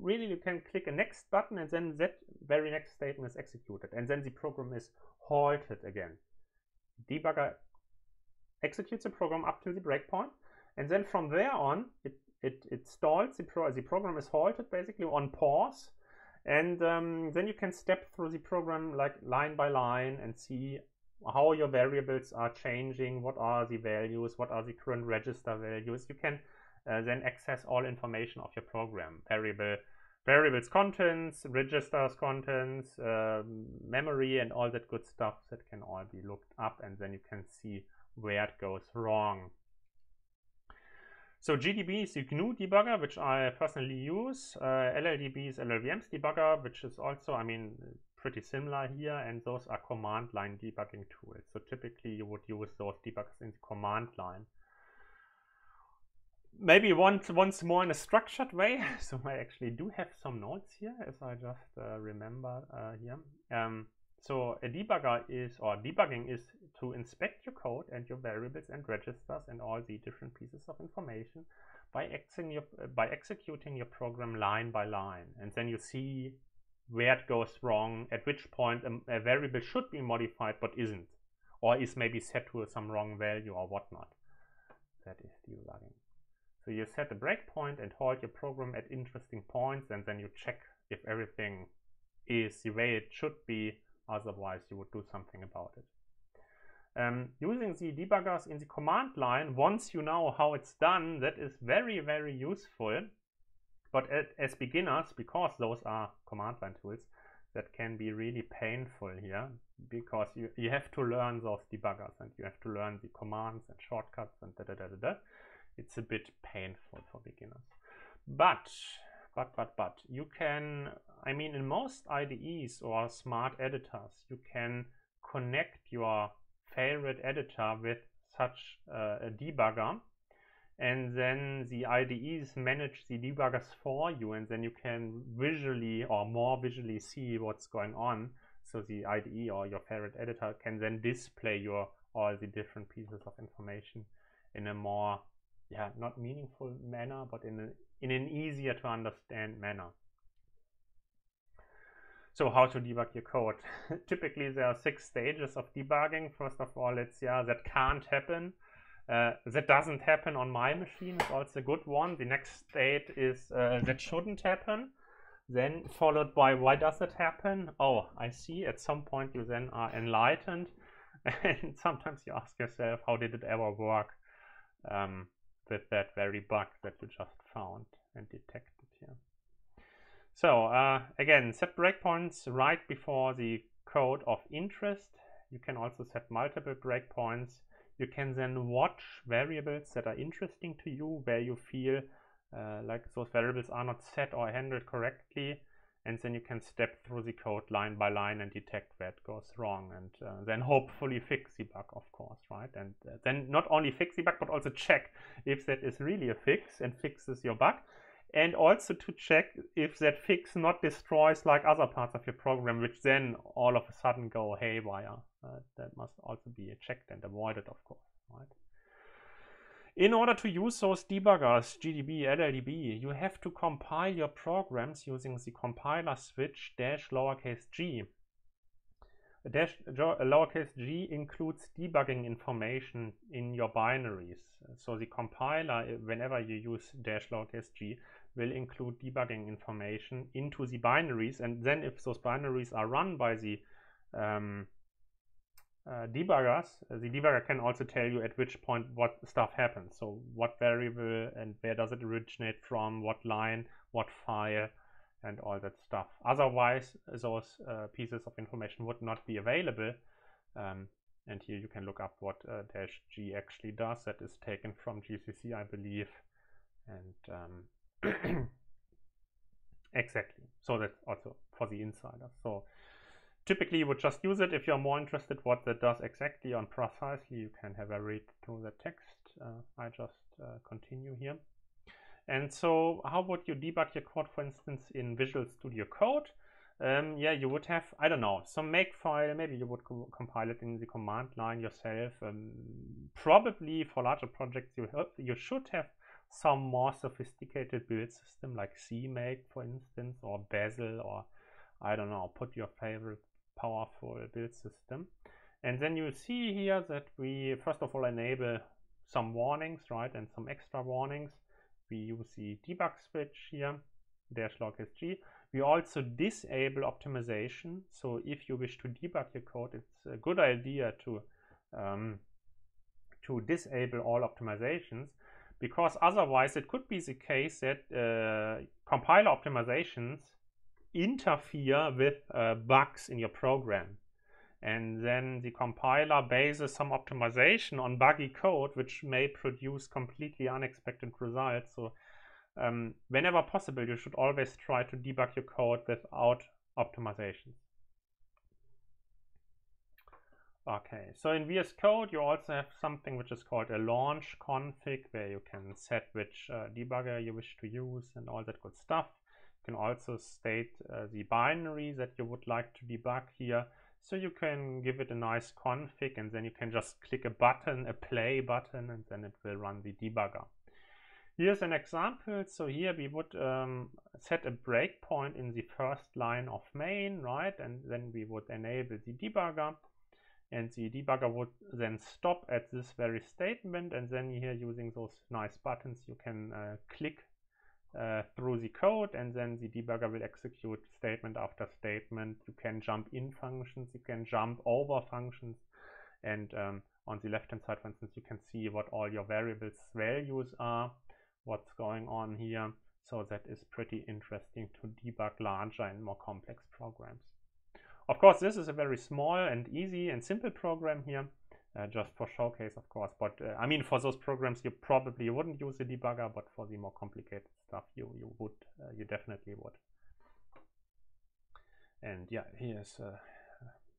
Really, you can click a next button and then that very next statement is executed and then the program is halted again. Debugger executes the program up to the breakpoint and then from there on it, it, it stalls, the, pro the program is halted basically on pause and um, then you can step through the program like line by line and see how your variables are changing, what are the values, what are the current register values. You can uh, then access all information of your program, variable variables contents, registers contents, um, memory and all that good stuff that can all be looked up and then you can see where it goes wrong. So GDB is the GNU debugger, which I personally use. Uh, LLDB is LLVM's debugger, which is also, I mean, pretty similar here. And those are command line debugging tools. So typically you would use those debuggers in the command line. Maybe once, once more in a structured way. So I actually do have some notes here, as I just uh, remember uh, here. Um, so a debugger is, or debugging is to inspect your code and your variables and registers and all the different pieces of information by, your, by executing your program line by line. And then you see where it goes wrong, at which point a, a variable should be modified but isn't, or is maybe set to some wrong value or whatnot. That is debugging. So you set a breakpoint and halt your program at interesting points and then you check if everything is the way it should be Otherwise, you would do something about it. Um, using the debuggers in the command line, once you know how it's done, that is very, very useful. But at, as beginners, because those are command line tools, that can be really painful here because you, you have to learn those debuggers and you have to learn the commands and shortcuts and da da da da da. It's a bit painful for beginners. But but, but, but, you can, I mean, in most IDEs or smart editors, you can connect your favorite editor with such uh, a debugger and then the IDEs manage the debuggers for you and then you can visually or more visually see what's going on. So the IDE or your favorite editor can then display your all the different pieces of information in a more yeah not meaningful manner but in a in an easier to understand manner. So how to debug your code? Typically there are six stages of debugging. First of all, it's yeah, that can't happen. Uh, that doesn't happen on my machine is also a good one. The next state is uh, that shouldn't happen. Then followed by why does it happen? Oh, I see. At some point you then are enlightened. And sometimes you ask yourself, how did it ever work? Um, with that very bug that you just found and detected here. So uh, again, set breakpoints right before the code of interest. You can also set multiple breakpoints. You can then watch variables that are interesting to you, where you feel uh, like those variables are not set or handled correctly and then you can step through the code line by line and detect where it goes wrong. And uh, then hopefully fix the bug of course right? And uh, then not only fix the bug but also check if that is really a fix and fixes your bug. And also to check if that fix not destroys like other parts of your program which then all of a sudden go haywire. Uh, that must also be checked and avoided of course right in order to use those debuggers, GDB, LLDB, you have to compile your programs using the compiler switch dash lowercase g. Dash lowercase g includes debugging information in your binaries. So the compiler, whenever you use dash lowercase g, will include debugging information into the binaries. And then if those binaries are run by the um, uh, debuggers, uh, the debugger can also tell you at which point what stuff happens. So what variable and where does it originate from, what line, what file, and all that stuff. Otherwise, those uh, pieces of information would not be available. Um, and here you can look up what uh, dash g actually does. That is taken from GCC, I believe. And um, exactly. So that's also for the insiders. So typically you would just use it. If you're more interested what that does exactly and precisely you can have a read through the text. Uh, I just uh, continue here. And so how would you debug your code for instance in Visual Studio Code? Um, yeah you would have I don't know some makefile maybe you would co compile it in the command line yourself. Um, probably for larger projects you you should have some more sophisticated build system like CMake for instance or Bazel or I don't know, put your favorite powerful build system. And then you see here that we first of all enable some warnings, right, and some extra warnings. We use the debug switch here, dash log SG. We also disable optimization. So if you wish to debug your code, it's a good idea to um, to disable all optimizations because otherwise it could be the case that uh, compiler optimizations interfere with uh, bugs in your program. And then the compiler bases some optimization on buggy code, which may produce completely unexpected results. So um, whenever possible, you should always try to debug your code without optimizations. Okay, so in VS Code, you also have something which is called a launch config, where you can set which uh, debugger you wish to use and all that good stuff. You can also state uh, the binary that you would like to debug here. So you can give it a nice config and then you can just click a button, a play button, and then it will run the debugger. Here's an example. So here we would um, set a breakpoint in the first line of main, right? And then we would enable the debugger and the debugger would then stop at this very statement. And then here using those nice buttons, you can uh, click uh, through the code and then the debugger will execute statement after statement. You can jump in functions, you can jump over functions and um, on the left hand side for instance you can see what all your variables values are, what's going on here. So that is pretty interesting to debug larger and more complex programs. Of course this is a very small and easy and simple program here uh, just for showcase, of course. But uh, I mean, for those programs, you probably wouldn't use a debugger, but for the more complicated stuff, you you would, uh, you definitely would. And yeah, here's uh,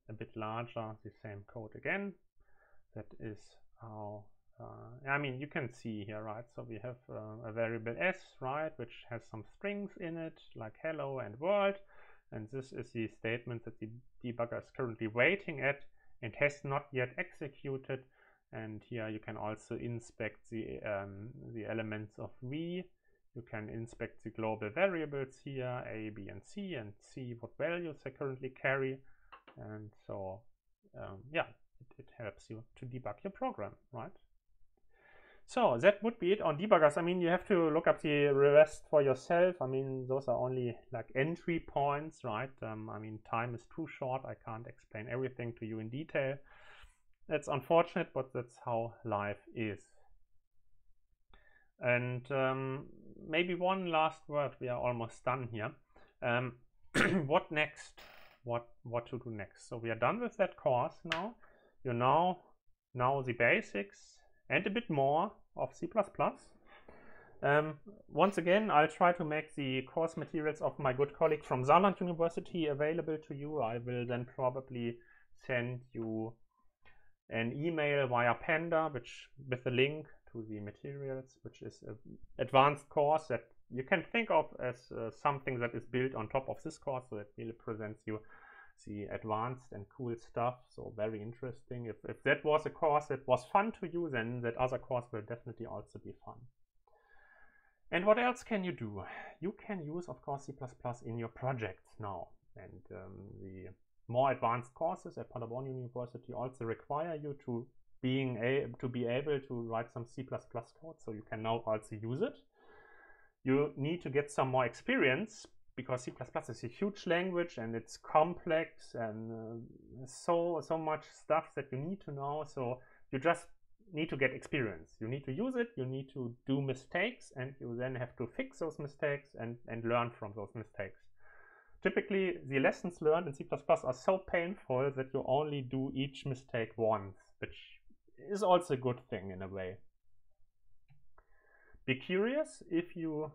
a bit larger, the same code again. That is how. Uh, I mean, you can see here, right? So we have a variable s, right, which has some strings in it, like hello and world. And this is the statement that the debugger is currently waiting at it has not yet executed. And here you can also inspect the um, the elements of v. You can inspect the global variables here a b and c and see what values they currently carry. And so um, yeah it, it helps you to debug your program right so that would be it on debuggers. I mean, you have to look up the rest for yourself. I mean, those are only like entry points, right? Um, I mean, time is too short. I can't explain everything to you in detail. That's unfortunate, but that's how life is. And um, maybe one last word. We are almost done here. Um, what next? What what to do next? So we are done with that course now. You know now the basics and a bit more of C++. Um, once again, I'll try to make the course materials of my good colleague from Saarland University available to you. I will then probably send you an email via Panda, which with a link to the materials, which is an advanced course that you can think of as uh, something that is built on top of this course, so it really presents you the advanced and cool stuff. So very interesting. If, if that was a course that was fun to you, then that other course will definitely also be fun. And what else can you do? You can use, of course, C++ in your projects now. And um, the more advanced courses at Paderborn University also require you to being a, to be able to write some C++ code, so you can now also use it. You need to get some more experience because C++ is a huge language and it's complex and uh, so so much stuff that you need to know. So you just need to get experience. You need to use it, you need to do mistakes, and you then have to fix those mistakes and, and learn from those mistakes. Typically, the lessons learned in C++ are so painful that you only do each mistake once, which is also a good thing in a way. Be curious if you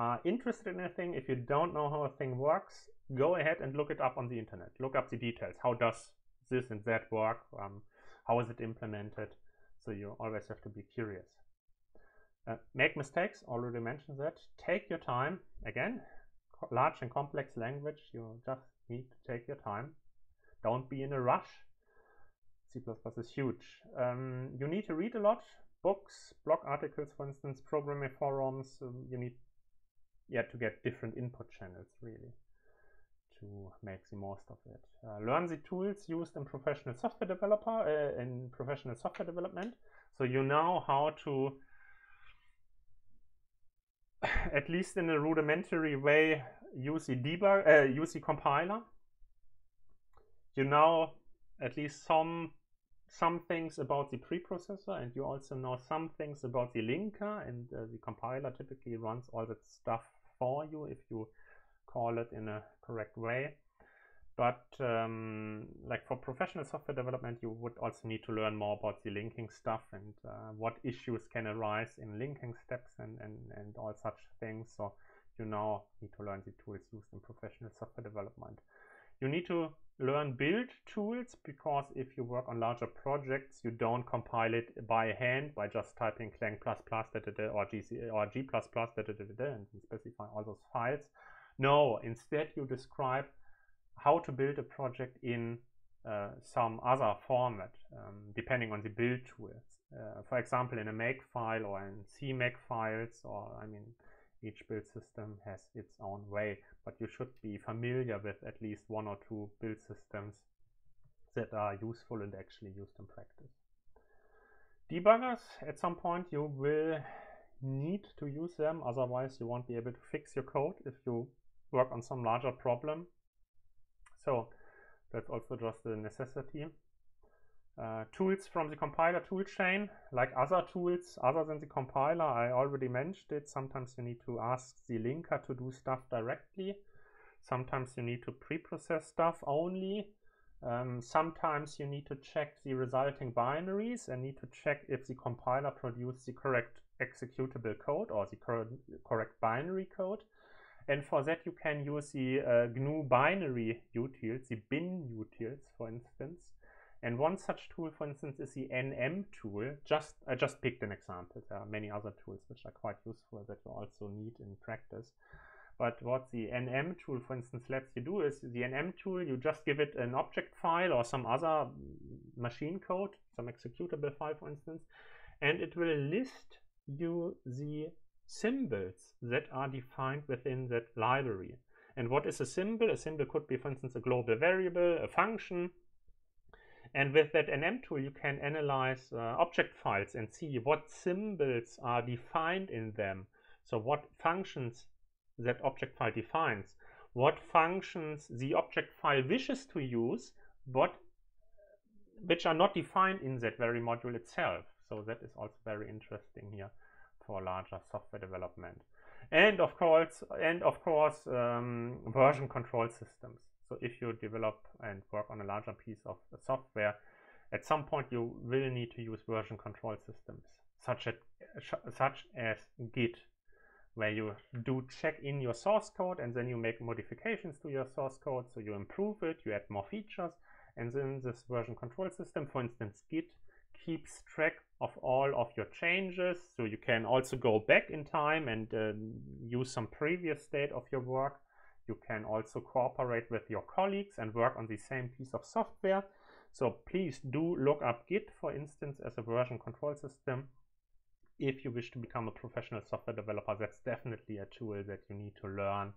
are interested in a thing, if you don't know how a thing works, go ahead and look it up on the internet. Look up the details. How does this and that work? Um, how is it implemented? So you always have to be curious. Uh, make mistakes, already mentioned that. Take your time. Again, large and complex language, you just need to take your time. Don't be in a rush. C++ is huge. Um, you need to read a lot, books, blog articles, for instance, programming forums. Um, you need yeah, to get different input channels, really to make the most of it. Uh, learn the tools used in professional software developer uh, in professional software development. So you know how to, at least in a rudimentary way, use the debug, uh, use the compiler. You know at least some some things about the preprocessor, and you also know some things about the linker. And uh, the compiler typically runs all that stuff for you if you call it in a correct way. But um, like for professional software development, you would also need to learn more about the linking stuff and uh, what issues can arise in linking steps and, and, and all such things. So you now need to learn the tools used in professional software development. You need to learn build tools because if you work on larger projects, you don't compile it by hand by just typing clang plus plus or GC or G and specify all those files. No, instead you describe how to build a project in uh, some other format, um, depending on the build tools. Uh, for example, in a Makefile or in CMake files, or I mean, each build system has its own way, but you should be familiar with at least one or two build systems that are useful and actually used in practice. Debuggers, at some point you will need to use them, otherwise you won't be able to fix your code if you work on some larger problem. So that's also just a necessity. Uh, tools from the compiler toolchain, like other tools other than the compiler, I already mentioned it. Sometimes you need to ask the linker to do stuff directly. Sometimes you need to pre-process stuff only. Um, sometimes you need to check the resulting binaries and need to check if the compiler produced the correct executable code or the cor correct binary code. And for that, you can use the uh, GNU binary utils, the bin utils, for instance. And one such tool, for instance, is the NM tool. Just I just picked an example. There are many other tools which are quite useful that you also need in practice. But what the NM tool, for instance, lets you do is the NM tool, you just give it an object file or some other machine code, some executable file, for instance, and it will list you the symbols that are defined within that library. And what is a symbol? A symbol could be, for instance, a global variable, a function. And with that NM tool, you can analyze uh, object files and see what symbols are defined in them. So what functions that object file defines, what functions the object file wishes to use, but which are not defined in that very module itself. So that is also very interesting here for larger software development. And of course, and of course, um, version control systems. So if you develop and work on a larger piece of software, at some point you will need to use version control systems such as, such as Git where you do check in your source code and then you make modifications to your source code. So you improve it you add more features and then this version control system for instance Git keeps track of all of your changes. So you can also go back in time and uh, use some previous state of your work you can also cooperate with your colleagues and work on the same piece of software so please do look up Git, for instance, as a version control system. If you wish to become a professional software developer, that's definitely a tool that you need to learn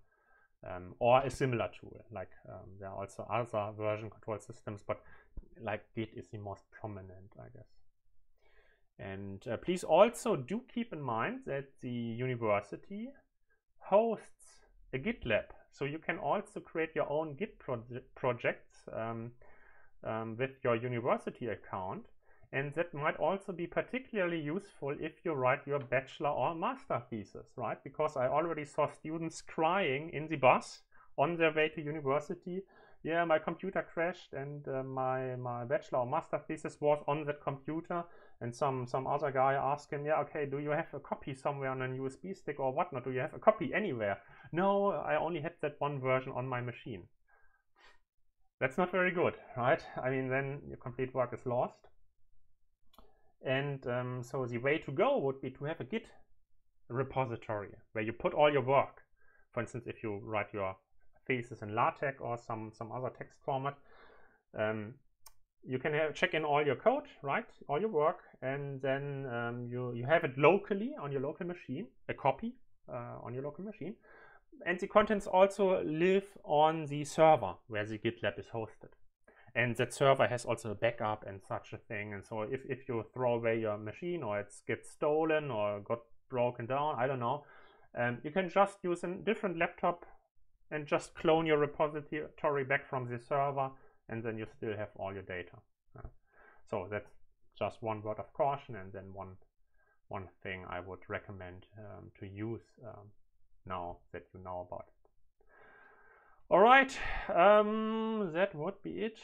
um, or a similar tool. Like um, there are also other version control systems, but like Git is the most prominent, I guess. And uh, please also do keep in mind that the university hosts a GitLab. So you can also create your own Git proje projects. Um, um, with your university account. And that might also be particularly useful if you write your bachelor or master thesis, right? Because I already saw students crying in the bus on their way to university. Yeah, my computer crashed and uh, my, my bachelor or master thesis was on that computer. And some, some other guy asked him, yeah, okay, do you have a copy somewhere on a USB stick or whatnot? Do you have a copy anywhere? No, I only had that one version on my machine. That's not very good, right? I mean, then your complete work is lost. And um, so the way to go would be to have a Git repository where you put all your work. For instance, if you write your thesis in LaTeX or some, some other text format, um, you can have, check in all your code, right? All your work, and then um, you, you have it locally on your local machine, a copy uh, on your local machine and the contents also live on the server where the GitLab is hosted. And that server has also a backup and such a thing. And so if, if you throw away your machine or it gets stolen or got broken down, I don't know, um, you can just use a different laptop and just clone your repository back from the server and then you still have all your data. So that's just one word of caution and then one one thing I would recommend um, to use um, now that you know about it. All right, um, that would be it,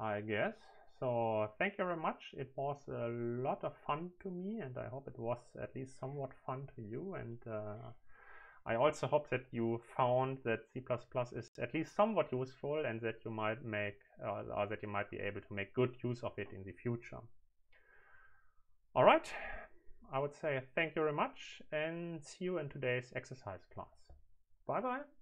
I guess. So thank you very much. It was a lot of fun to me and I hope it was at least somewhat fun to you. And uh, I also hope that you found that C++ is at least somewhat useful and that you might make uh, or that you might be able to make good use of it in the future. All right, I would say thank you very much and see you in today's exercise class. Bye bye.